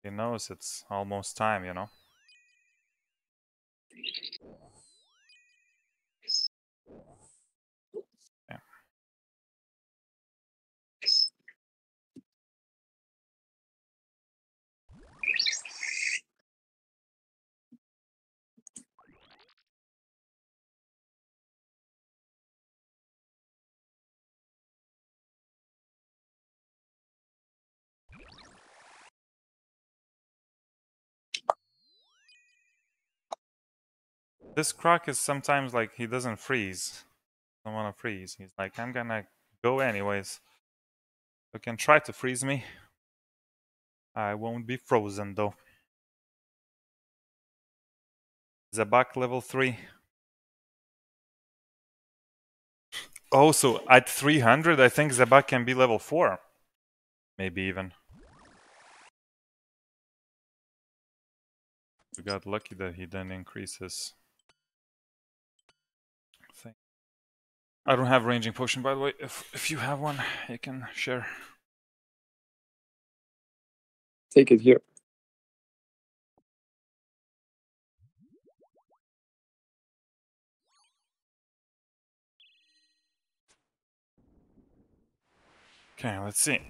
S1: He knows it's almost time, you know? This croc is sometimes like he doesn't freeze. Don't want to freeze. He's like, I'm gonna go anyways. You can try to freeze me. I won't be frozen though. Zebak level 3. Also, at 300, I think Zebak can be level 4. Maybe even. We got lucky that he didn't increase his I don't have ranging potion, by the way. If if you have one, you can share.
S2: Take it here.
S1: Okay, let's see.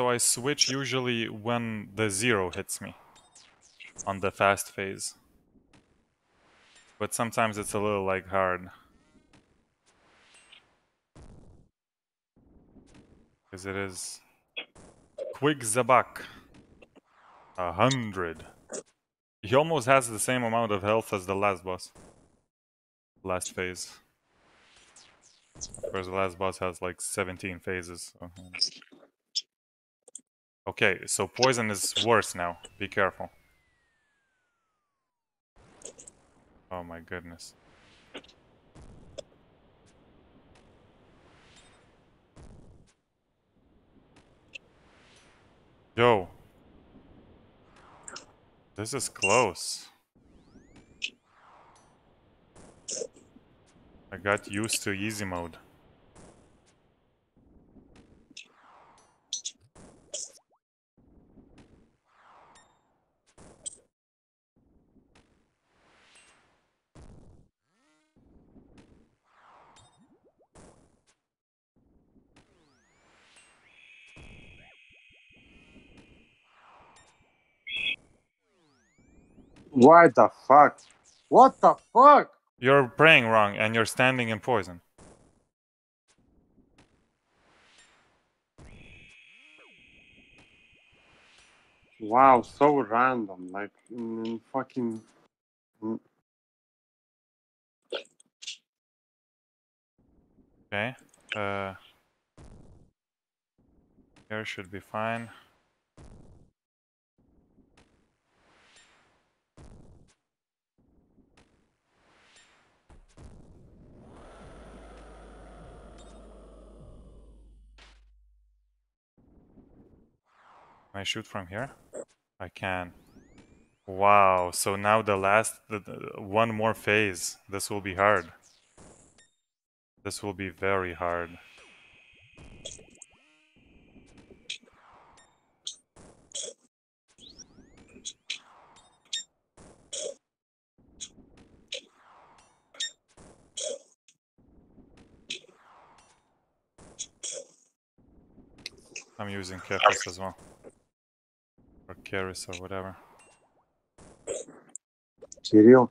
S1: So I switch usually when the zero hits me. on the fast phase. But sometimes it's a little like hard. Because it is Quick Zebak. A hundred. He almost has the same amount of health as the last boss. Last phase. Course, the last boss has like 17 phases. So. Okay, so poison is worse now. Be careful. Oh my goodness. Yo. This is close. I got used to easy mode.
S2: Why the fuck? What the fuck?
S1: You're praying wrong and you're standing in poison.
S2: Wow, so random. Like in fucking.
S1: Okay. Uh, here should be fine. Can I shoot from here? I can. Wow, so now the last, the, the, one more phase. This will be hard. This will be very hard. I'm using Kefis as well Or Keris or whatever.
S2: Кирилл.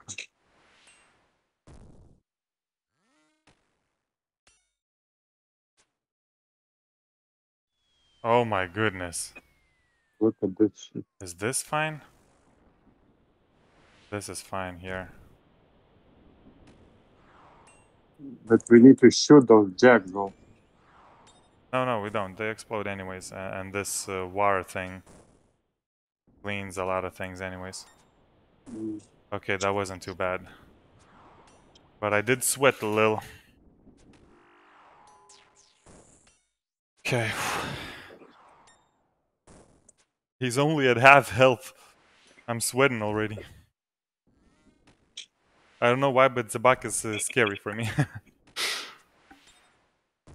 S1: Oh my goodness.
S2: Look at this shit.
S1: Is this fine? This is fine here.
S2: But we need to shoot those jacks, though.
S1: No, no, we don't. They explode anyways. a- And this uh, war thing cleans a lot of things anyways.
S2: Mm.
S1: Okay, that wasn't too bad. But I did sweat a little. Okay. He's only at half health. I'm sweating already. I don't know why, but Zebak is uh, scary for me.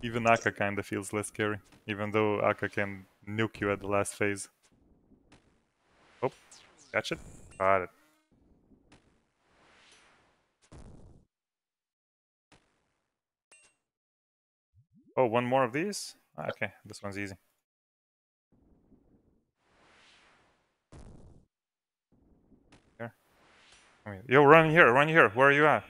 S1: Even Akkha kinda feels less scary. Even though Akkha can nuke you at the last phase. It? Got it. Oh, one more of these? Ah, okay, this one's easy. Here. Yo, run here, run here. Where are you at?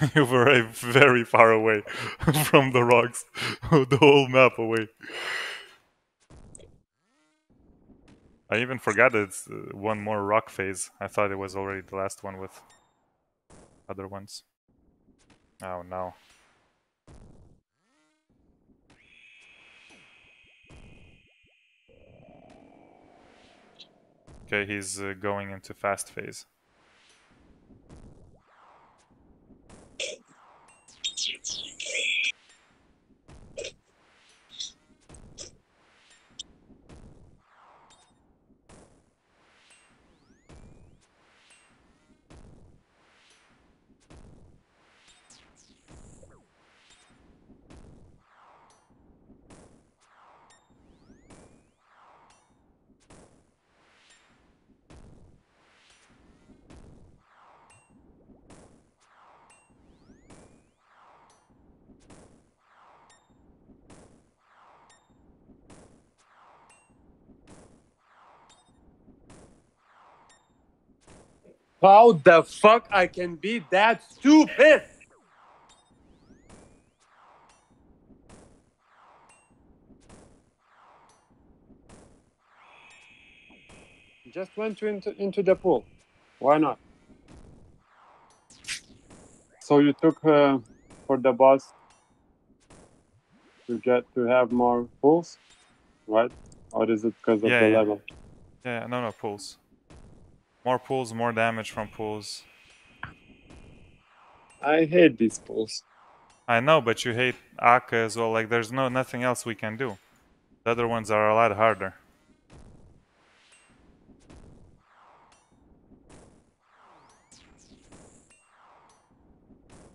S1: you were very far away from the rocks, the whole map away. I even forgot it's uh, one more rock phase. I thought it was already the last one with other ones. Oh no. Okay, he's uh, going into fast phase.
S2: How the fuck I can be that stupid? Just went to into, into the pool. Why not? So you took uh, for the boss to get to have more pools, right? Or is it because of
S1: Yeah,
S2: the
S1: yeah.
S2: level?
S1: Yeah, no, no, pools. More pools, more damage from pools.
S2: I hate these pools.
S1: I know, but you hate Akkha as well. Like, there's no nothing else we can do. The other ones are a lot harder.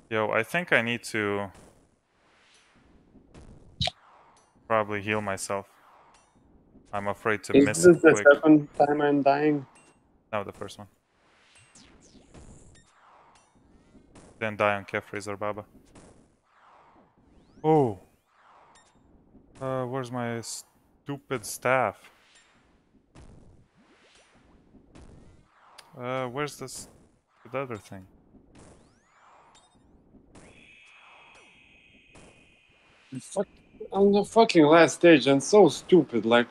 S1: Yo, I think I need to probably heal myself. I'm afraid to
S2: Is
S1: miss
S2: this
S1: it
S2: the
S1: quick.
S2: second time I'm dying?
S1: No, the first one. Then die on Kefris or Ba-Ba. Oh. Uh, where's my stupid staff? Uh, where's this the other thing?
S2: On the fucking last stage, I'm so stupid. Like,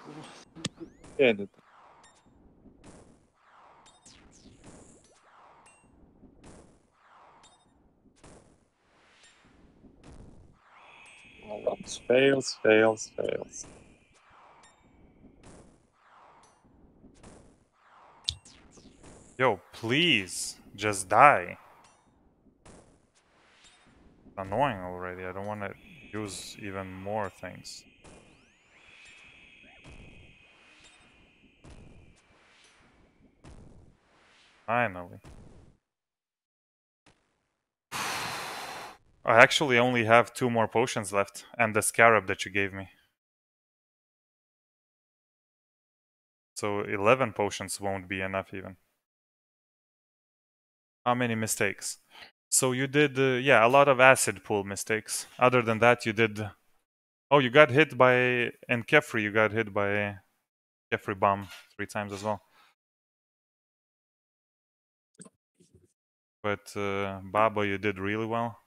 S2: get it. It's fails, fails, fails.
S1: Yo, please, just die. It's annoying already. I don't want to use even more things. Finally. I actually only have two more potions left, and the scarab that you gave me. So 11 potions won't be enough even. How many mistakes? So you did, uh, yeah, a lot of acid pool mistakes. Other than that, you did. Oh, you got hit by in Kephri. You got hit by Kephri bomb three times as well. But uh, Ba-Ba, you did really well,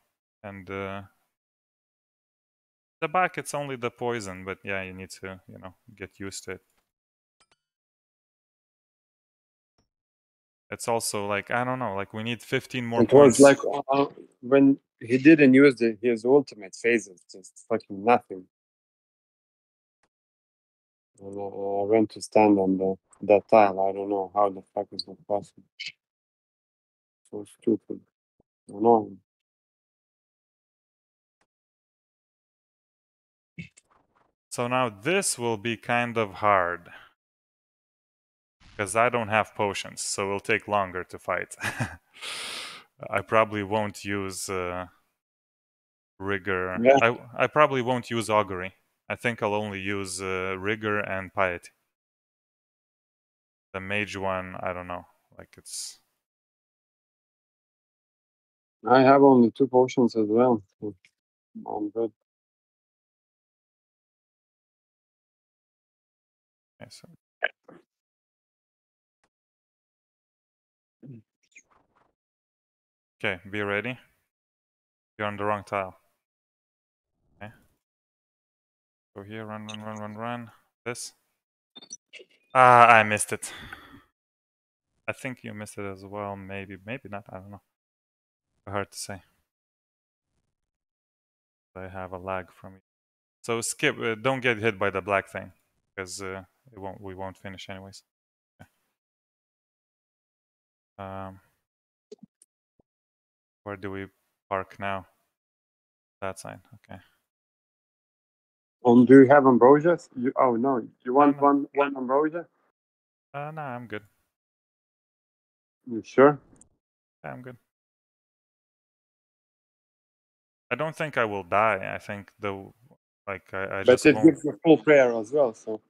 S1: and uh, Zebak it's only the poison. But yeah, you need to, you know, get used to it. It's also like I don't know, like we need 15 more
S2: it was like uh, when he didn't use the, his ultimate phases, just fucking nothing. And, I went to stand on the that tile. I don't know how the fuck is that possible. So stupid. I
S1: So now this will be kind of hard. Because I don't have potions, so it'll take longer to fight. I probably won't use uh, Rigor.
S2: Yeah.
S1: I, I probably won't use Augury. I think I'll only use uh, Rigor and Piety. The mage one, I don't know. Like it's.
S2: I have only two potions as well. so I'm good.
S1: So. Okay, be ready. You're on the wrong tile. Okay. Go here, run, run, run, run, run. This. Ah, I missed it. I think you missed it as well. Maybe, maybe not. I don't know. Hard to say. I have a lag from you. So skip. Uh, don't get hit by the black thing, because uh, it won't. We won't finish anyways. Um. Where do we park now? That sign. Okay.
S2: Um, do you have ambrosia? You, oh no, you want one one ambrosia?
S1: Uh, no, I'm good.
S2: You sure?
S1: Yeah, I'm good. I don't think I will die. I think the like I, I
S2: But
S1: just
S2: it
S1: won't.
S2: gives you full prayer as well, so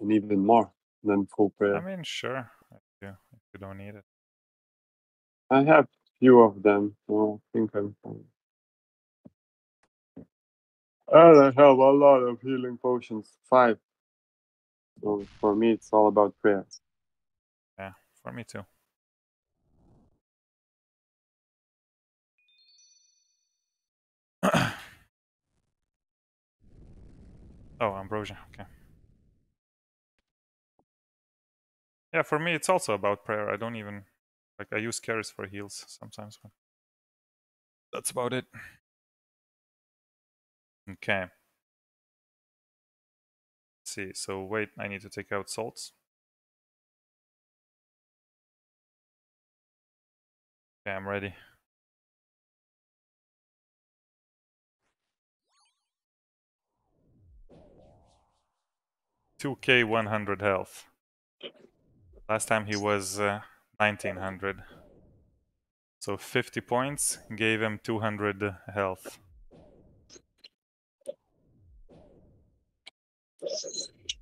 S2: and even more than full prayer.
S1: I mean, sure. If you, if you don't need it.
S2: I have few of them, so I think I'm fine. And I have a lot of healing potions, five. So for me, it's all about prayers.
S1: Yeah, for me too. oh, ambrosia. Okay. Yeah, for me it's also about prayer. I don't even like I use Keris for heals sometimes. But that's about it. Okay. Let's see. So wait, I need to take out salts. Okay, I'm ready. Two K one hundred health. Last time he was uh, nineteen hundred. So fifty points gave him two hundred health.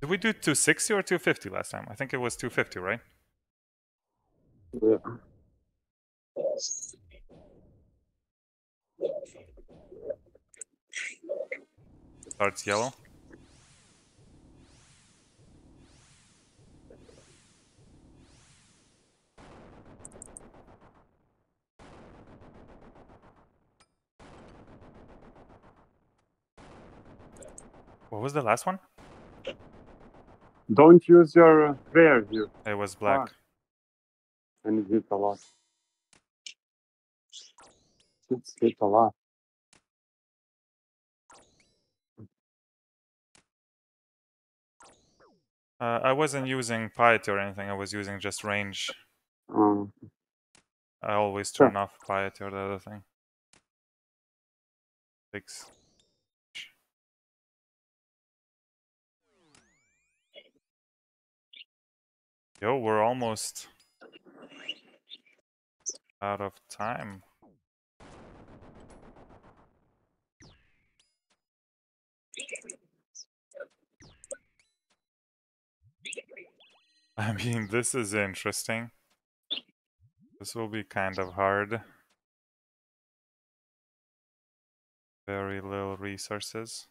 S1: Did we do 260 or 250 last time? I think it was 250, right?
S2: Yeah.
S1: Starts yellow. What was the last one?
S2: Don't use your prayer here.
S1: It was black.
S2: And it hit a lot. It's hit a lot.
S1: Uh, I wasn't using piety or anything. I was using just range.
S2: Um,
S1: I always
S2: Sure.
S1: turn off piety or the other thing. Six. Yo, we're almost out of time. I mean, this is interesting. This will be kind of hard. Very little resources.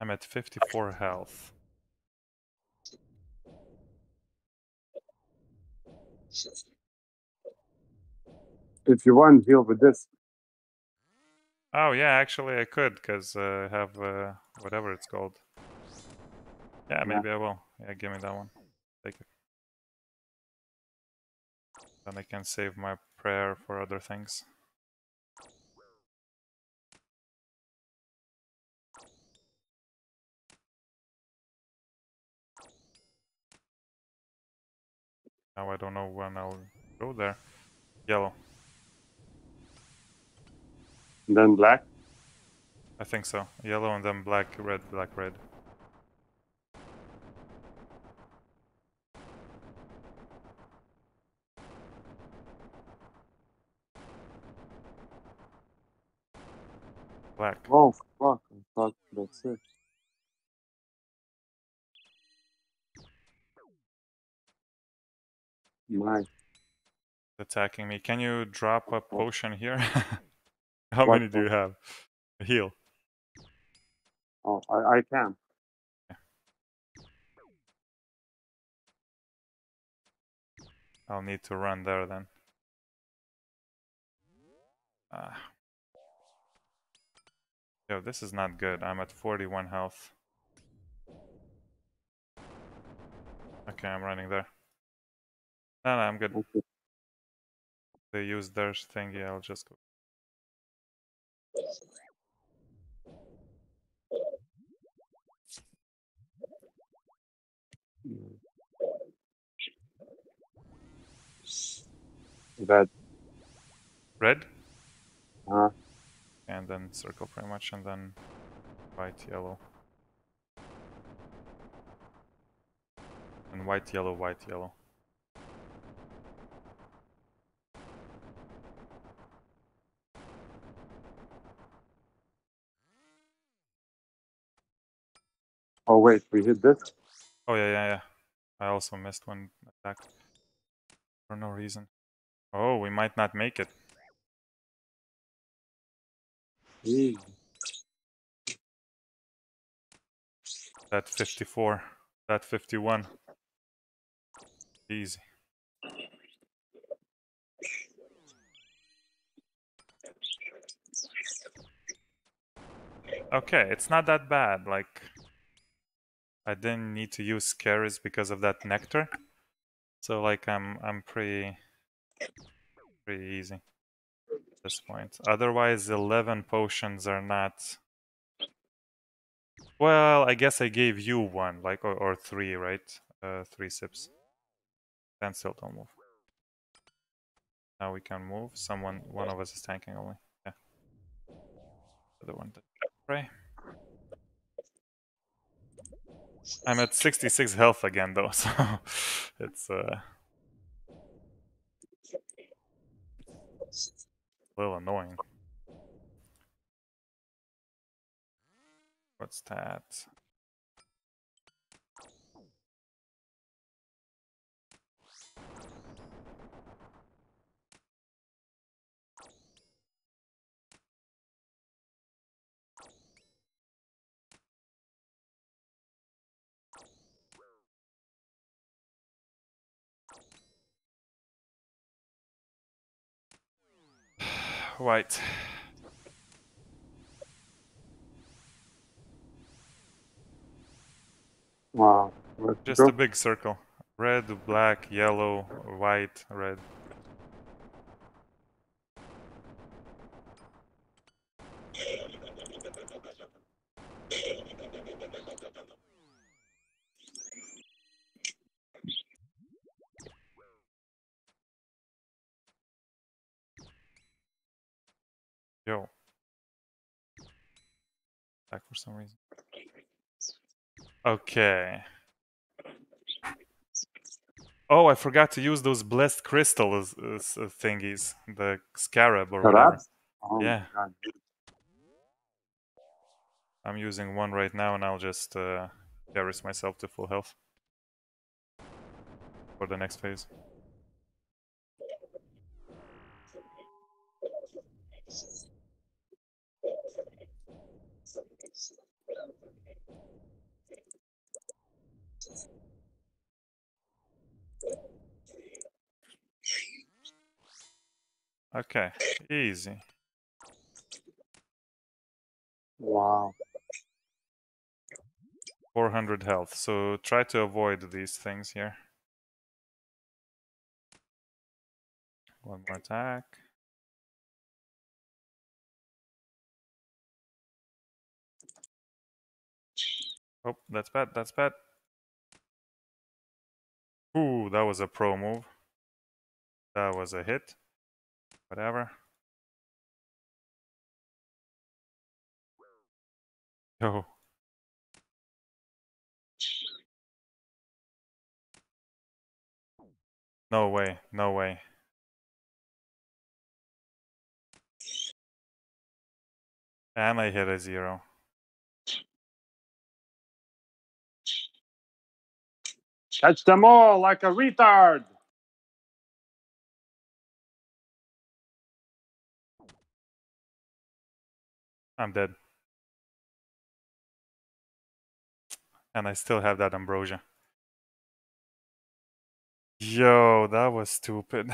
S1: I'm at 54 health.
S2: if you want, to deal with this.
S1: Oh yeah, actually I could, because uh, I have uh, whatever it's called. Yeah,
S2: Yeah.
S1: maybe I will. Yeah, give me that one. Take it. Then I can save my prayer for other things. Now I don't know when I'll go there. Yellow.
S2: And then black.
S1: I think so. Yellow and then black, red, black, red. Black.
S2: Oh, fuck. Thought that's it. My.
S1: attacking me. Can you drop a potion here? How
S2: What
S1: many do you have? A heal.
S2: Oh, I, I can.
S1: I'll need to run there then. Ah. Yo, this is not good. I'm at 41 health. Okay, I'm running there. No, no, I'm good.
S2: Okay.
S1: They use their thingy, I'll just go.
S2: That.
S1: Red?
S2: Uh,
S1: And then circle pretty much, and then white, yellow. And white, yellow, white, yellow.
S2: Oh, wait. We hit this?
S1: Oh yeah, yeah, yeah. I also missed one attack for no reason. Oh, we might not make it. That 54. That 51. Easy. Okay, it's not that bad. Like, I didn't need to use Keris because of that nectar. So like, I'm I'm pretty pretty easy at this point. Otherwise, 11 potions are not. Well, I guess I gave you one, like, or, or three, right? Uh, three sips. And still don't move. Now we can move. Someone, one of us is tanking only. Yeah. The other one did pray. I'm at 66 health again, though, so it's uh, a little annoying. What's that? White.
S2: Wow.
S1: Just
S2: go.
S1: a big circle. Red, black, yellow, white, red. Yo. Back for some reason. Okay. Oh, I forgot to use those blessed crystals uh, s- uh, thingies, the scarab or whatever.
S2: Oh
S1: Yeah.
S2: God.
S1: I'm using one right now, and I'll just uh, Keris myself to full health for the next phase. Okay, easy.
S2: Wow.
S1: 400 health. So try to avoid these things here. One more attack. Oh, that's bad. That's bad. Ooh, that was a pro move. That was a hit. Whatever. Yo. Oh. No way. No way. And I hit a zero.
S2: Catch them all like a retard.
S1: I'm dead. And I still have that ambrosia. Yo, that was stupid.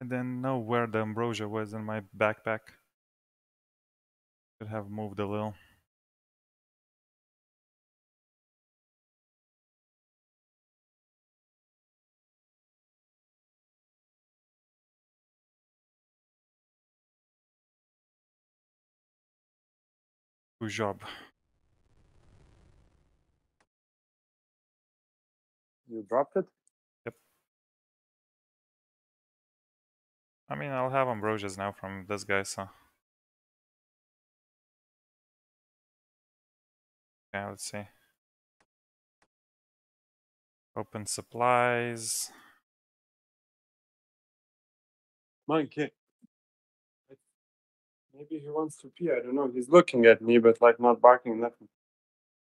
S1: I didn't know where the ambrosia was in my backpack. Could have moved a little. Job.
S2: You dropped it? Yep.
S1: I mean, I'll have ambrosias now from this guy, so. Okay, let's see. Open supplies.
S2: Monkey. Maybe he wants to pee. I don't know. He's looking at me, but like not barking nothing.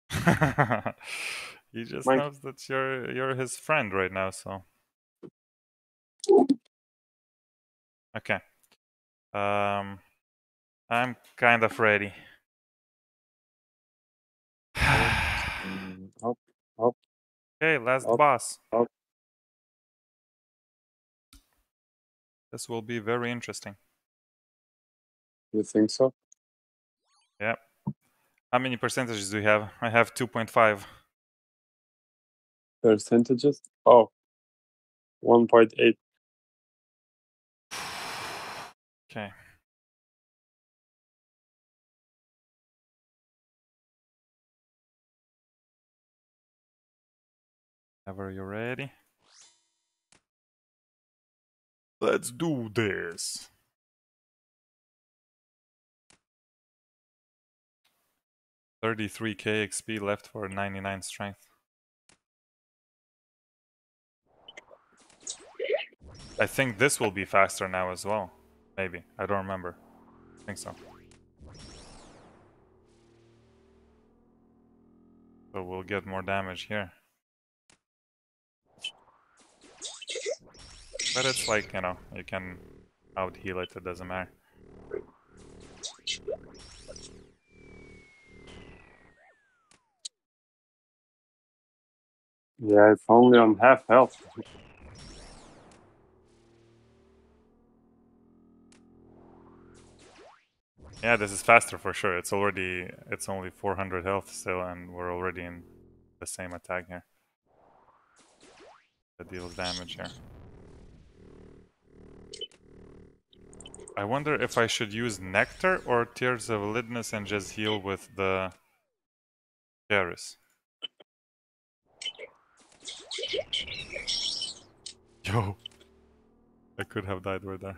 S1: he just knows that you're you're his friend right now, so. Okay. Um, I'm kind of ready.
S2: Up, up.
S1: Okay, last
S2: Up,
S1: boss.
S2: up.
S1: This will be very interesting.
S2: You think so?
S1: Yeah. How many percentages do you have? I have 2.5.
S2: Percentages? Oh, 1.8.
S1: Okay. Whenever you're ready. Let's do this. Thirty-three K XP left for ninety-nine strength. I think this will be faster now as well. Maybe. I don't remember. I think so. So we'll get more damage here. But it's like, you know, you can out heal it, it doesn't matter.
S2: Yeah, it's only on half health.
S1: Yeah, this is faster for sure. It's already, it's only 400 health still, and we're already in the same attack here. That deals damage here. I wonder if I should use Nectar or Tears of Elidinis and just heal with the Keris. Yo! I could have died right there.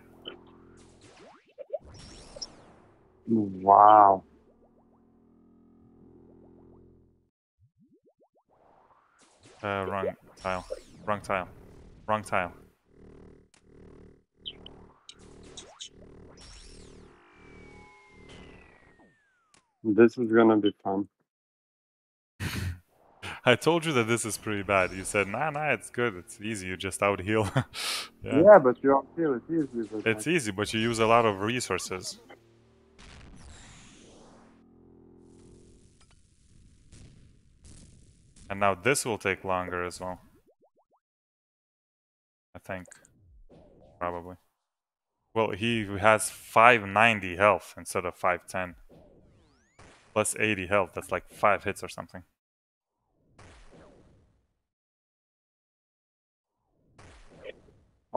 S2: Wow.
S1: Uh, wrong tile. Wrong tile. Wrong tile.
S2: This is gonna be fun.
S1: I told you that this is pretty bad. You said, nah, nah, it's good. It's easy. You just out heal.
S2: Yeah,
S1: yeah.
S2: but you don't feel it easy. But
S1: It's easy, but you use a lot of resources. And now this will take longer as well. I think. Probably. Well, he has 590 health instead of 510. Plus 80 health. That's like 5 hits or something.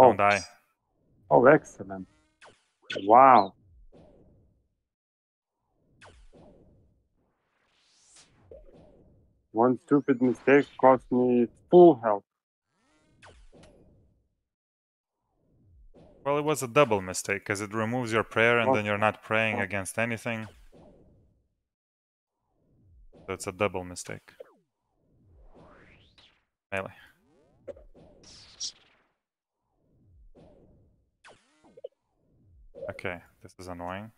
S2: Oh,
S1: Don't die.
S2: oh, excellent. Wow. One stupid mistake cost me full health.
S1: Well, it was a double mistake because it removes your prayer and
S2: Oh.
S1: then you're not praying
S2: Oh.
S1: against anything. So it's a double mistake. Melee. Okay, this is annoying.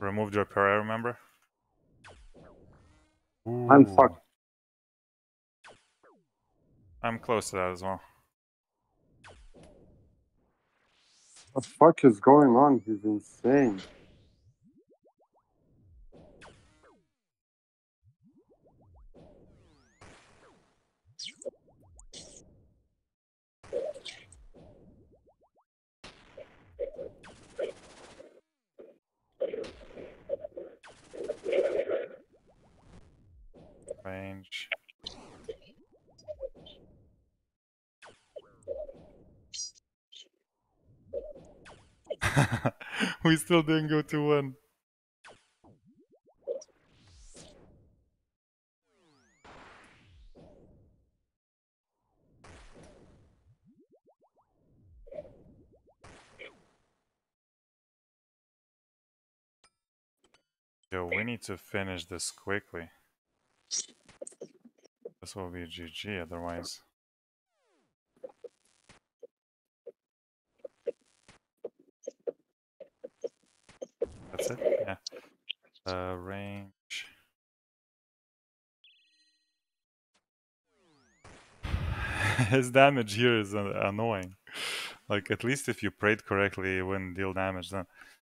S1: Removed your prayer, remember?
S2: I'm
S1: Ooh.
S2: fucked.
S1: I'm close to that as well.
S2: What the fuck is going on? He's insane.
S1: Range. we still didn't go to one. Yo, we need to finish this quickly. This will be GG otherwise. That's it? Yeah. Range. His damage here is uh, annoying. like at least if you prayed correctly, you wouldn't deal damage. Then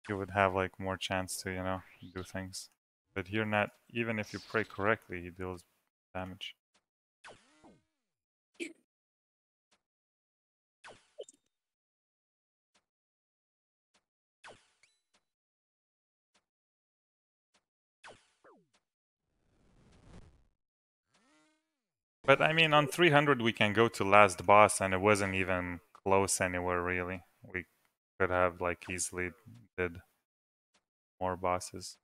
S1: you would have like more chance to you know do things. But here, not even if you pray correctly, he deals damage. But I mean, on 300 we can go to last boss, and it wasn't even close anywhere really. We could have like easily did more bosses.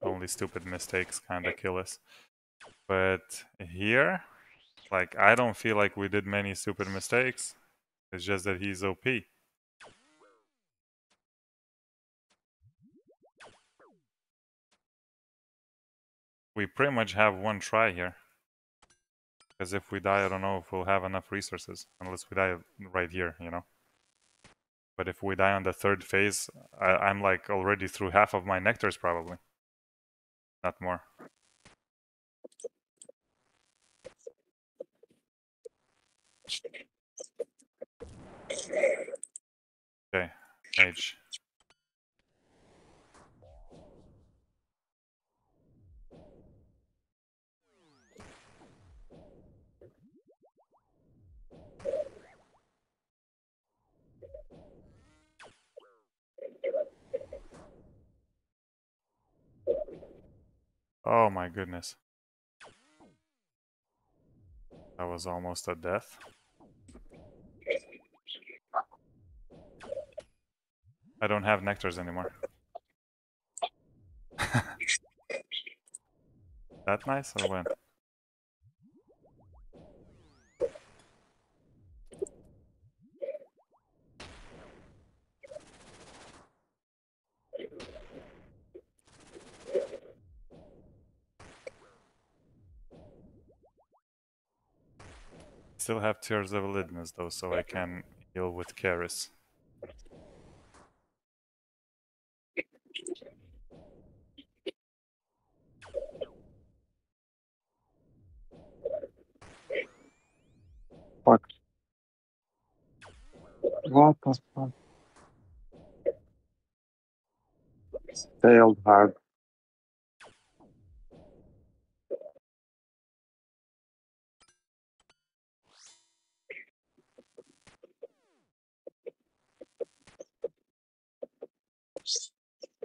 S1: Only stupid mistakes kind of kill us. But here, like, I don't feel like we did many stupid mistakes. It's just that he's OP. We pretty much have one try here. Because if we die, I don't know if we'll have enough resources. Unless we die right here, you know. But if we die on the third phase, I, am like already through half of my nectars probably. Not more. Okay, mage. Oh my goodness. That was almost a death. I don't have nectars anymore. that nice or when? Still have Tears of Elidinis though, so I can heal with Keris.
S2: Fuck. What the fuck? Failed hard.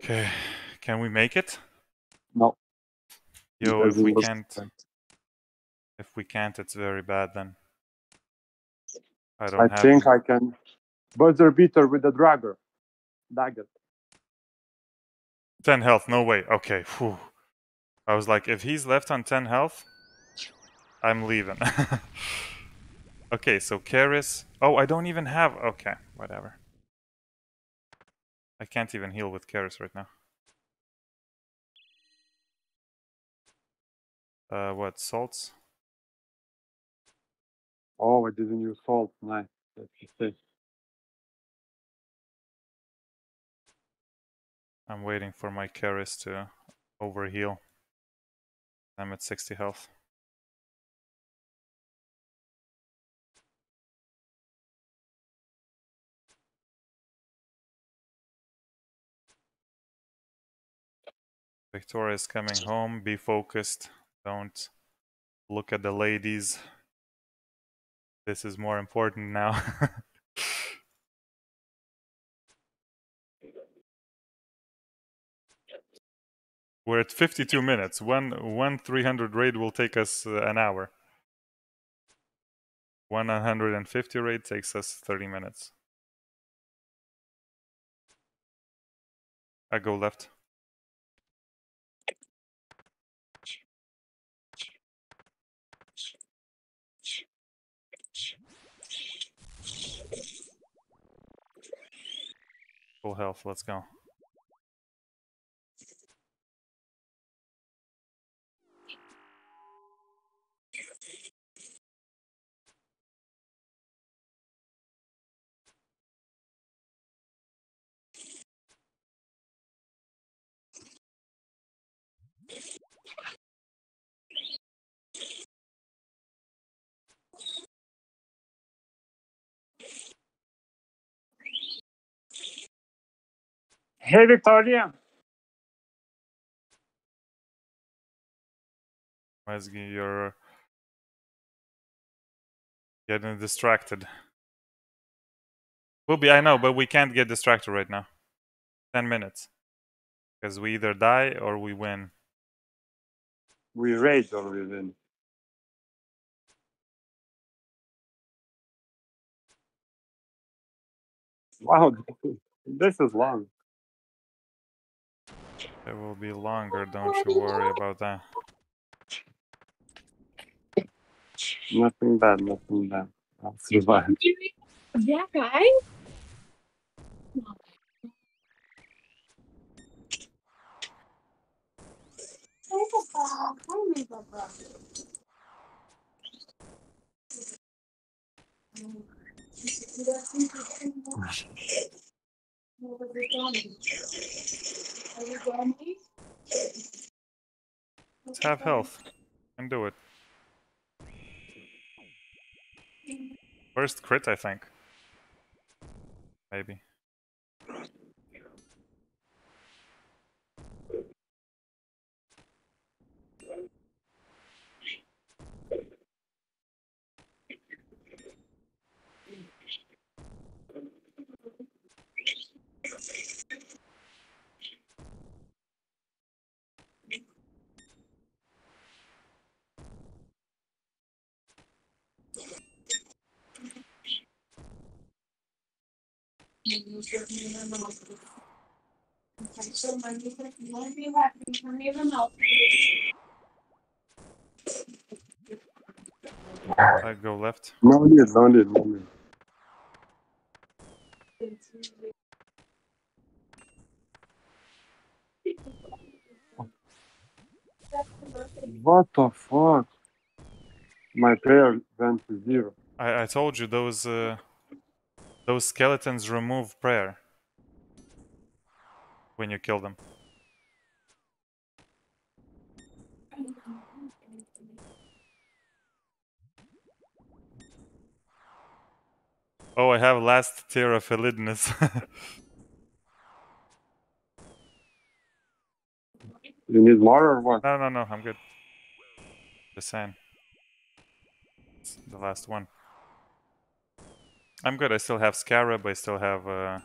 S1: Okay, can we make it?
S2: No.
S1: Yo, if we can't, if we can't, it's very bad then. I don't.
S2: I think I can. Buzzer beater with the dragger. Dagger.
S1: 10 health, no way. Okay, Whew. I was like, if he's left on 10 health, I'm leaving. okay, so Keris. Oh, I don't even have. Okay, whatever. I can't even heal with Keris right now. Uh, what, salts?
S2: Oh, I didn't use salt. Nice.
S1: I'm waiting for my Keris to overheal. I'm at 60 health. Victoria is coming home. Be focused. Don't look at the ladies. This is more important now. We're at 52 minutes. One one 300 raid will take us uh, an hour. 1 150 raid takes us 30 minutes. I go left. Full health, let's go.
S2: Hey, Victoria.
S1: Wesgy, you're getting distracted. We'll be, I know, but we can't get distracted right now. 10 minutes. Because we either die or we win.
S2: We rage or we win. Wow, this is long.
S1: It will be longer, don't you worry about that.
S2: Nothing bad, nothing bad. I'll survive.
S1: Let's have health. And do it. First crit, I think. Maybe. I go left.
S2: No need, no need, no. What the fuck? My prayer went to zero.
S1: I, I told you those uh, those skeletons remove prayer when you kill them. Oh, I have last tear of Elidinis.
S2: You need more or what?
S1: no, no, no, I'm good. The saying. It's the last one. I'm good. I still have Scarab. I still have uh,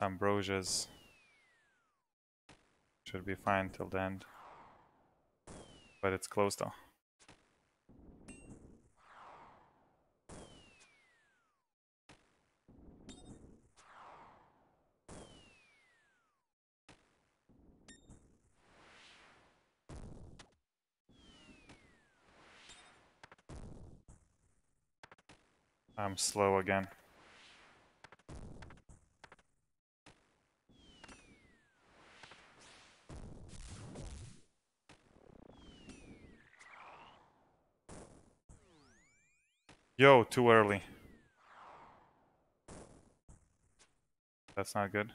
S1: Ambrosia's. Should be fine till the end. But it's close though. I'm slow again. Yo, too early. That's not good.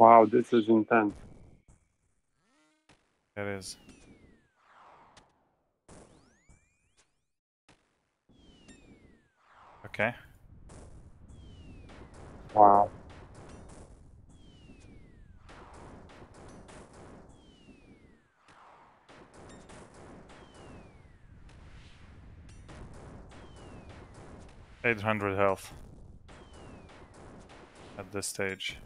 S2: Wow, this is intense.
S1: It is. Okay.
S2: Wow.
S1: Eight hundred health. At this stage.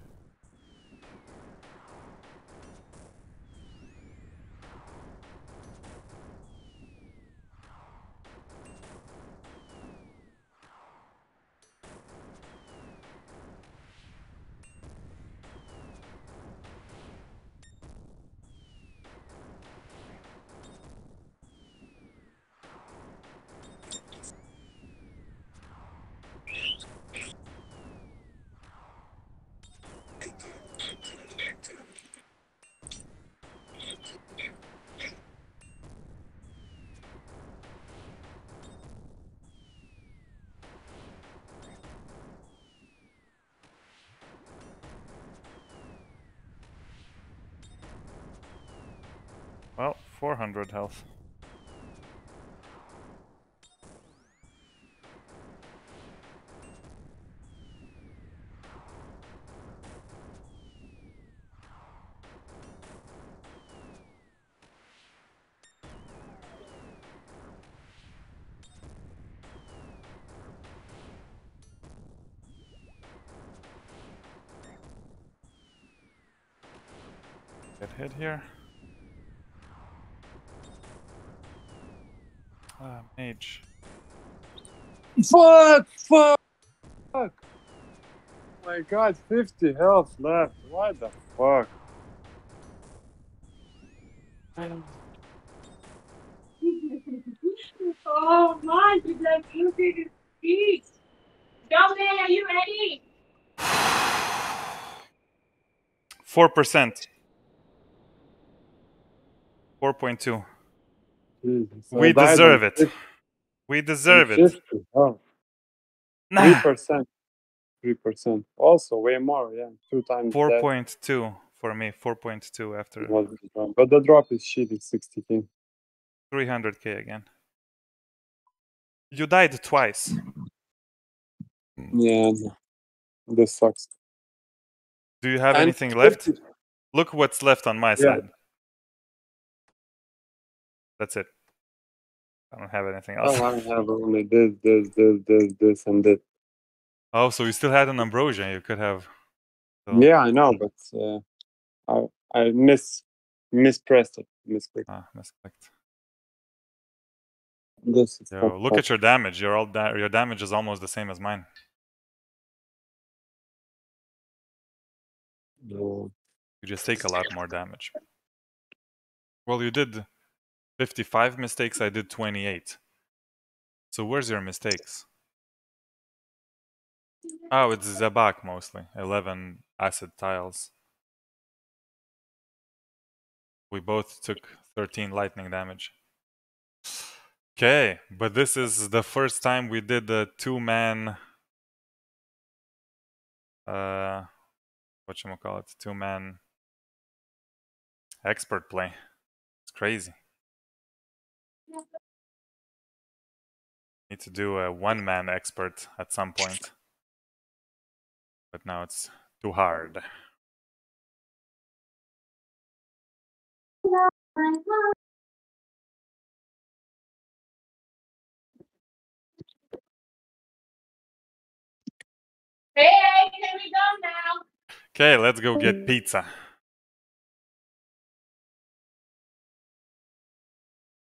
S1: 400 health.
S2: Fuck! Fuck! Fuck! My god, 50 health left. What the fuck?
S3: oh my, you like you did it speak. Down there, are you ready?
S1: Four percent. Four point two. We deserve
S2: on
S1: it.
S2: 50,
S1: We deserve it.
S2: Three
S1: percent.
S2: 3%. Also, way more, yeah. Two times
S1: Four point two for me. Four point two after
S2: was the drop. But the drop is shitty, 60k.
S1: three hundred k again. You died twice.
S2: Yeah, this sucks.
S1: Do you have
S2: And
S1: anything left? Look what's left on my
S2: Yeah.
S1: side. That's it. I don't have anything else.
S2: Oh, I have only this, this, this, this, this, and this.
S1: Oh, so you still had an ambrosia. You could have. so-
S2: Yeah, I know, but uh, I I miss mispressed it. Misclicked.
S1: Ah, misclicked.
S2: This is
S1: Yo, look at your damage. Your all da- your damage is almost the same as mine.
S2: possible.
S1: You just take a lot more damage. Well, you did 55 mistakes. I did 28. So where's your mistakes? Oh, it's Zebak mostly. 11 acid tiles. We both took 13 lightning damage. Okay, but this is the first time we did the two-man... Uh, whatchamacallit, two-man expert play. It's crazy. Need to do a one-man expert at some point. But now it's too hard.
S3: Hey, can we go now?
S1: Okay, let's go get pizza.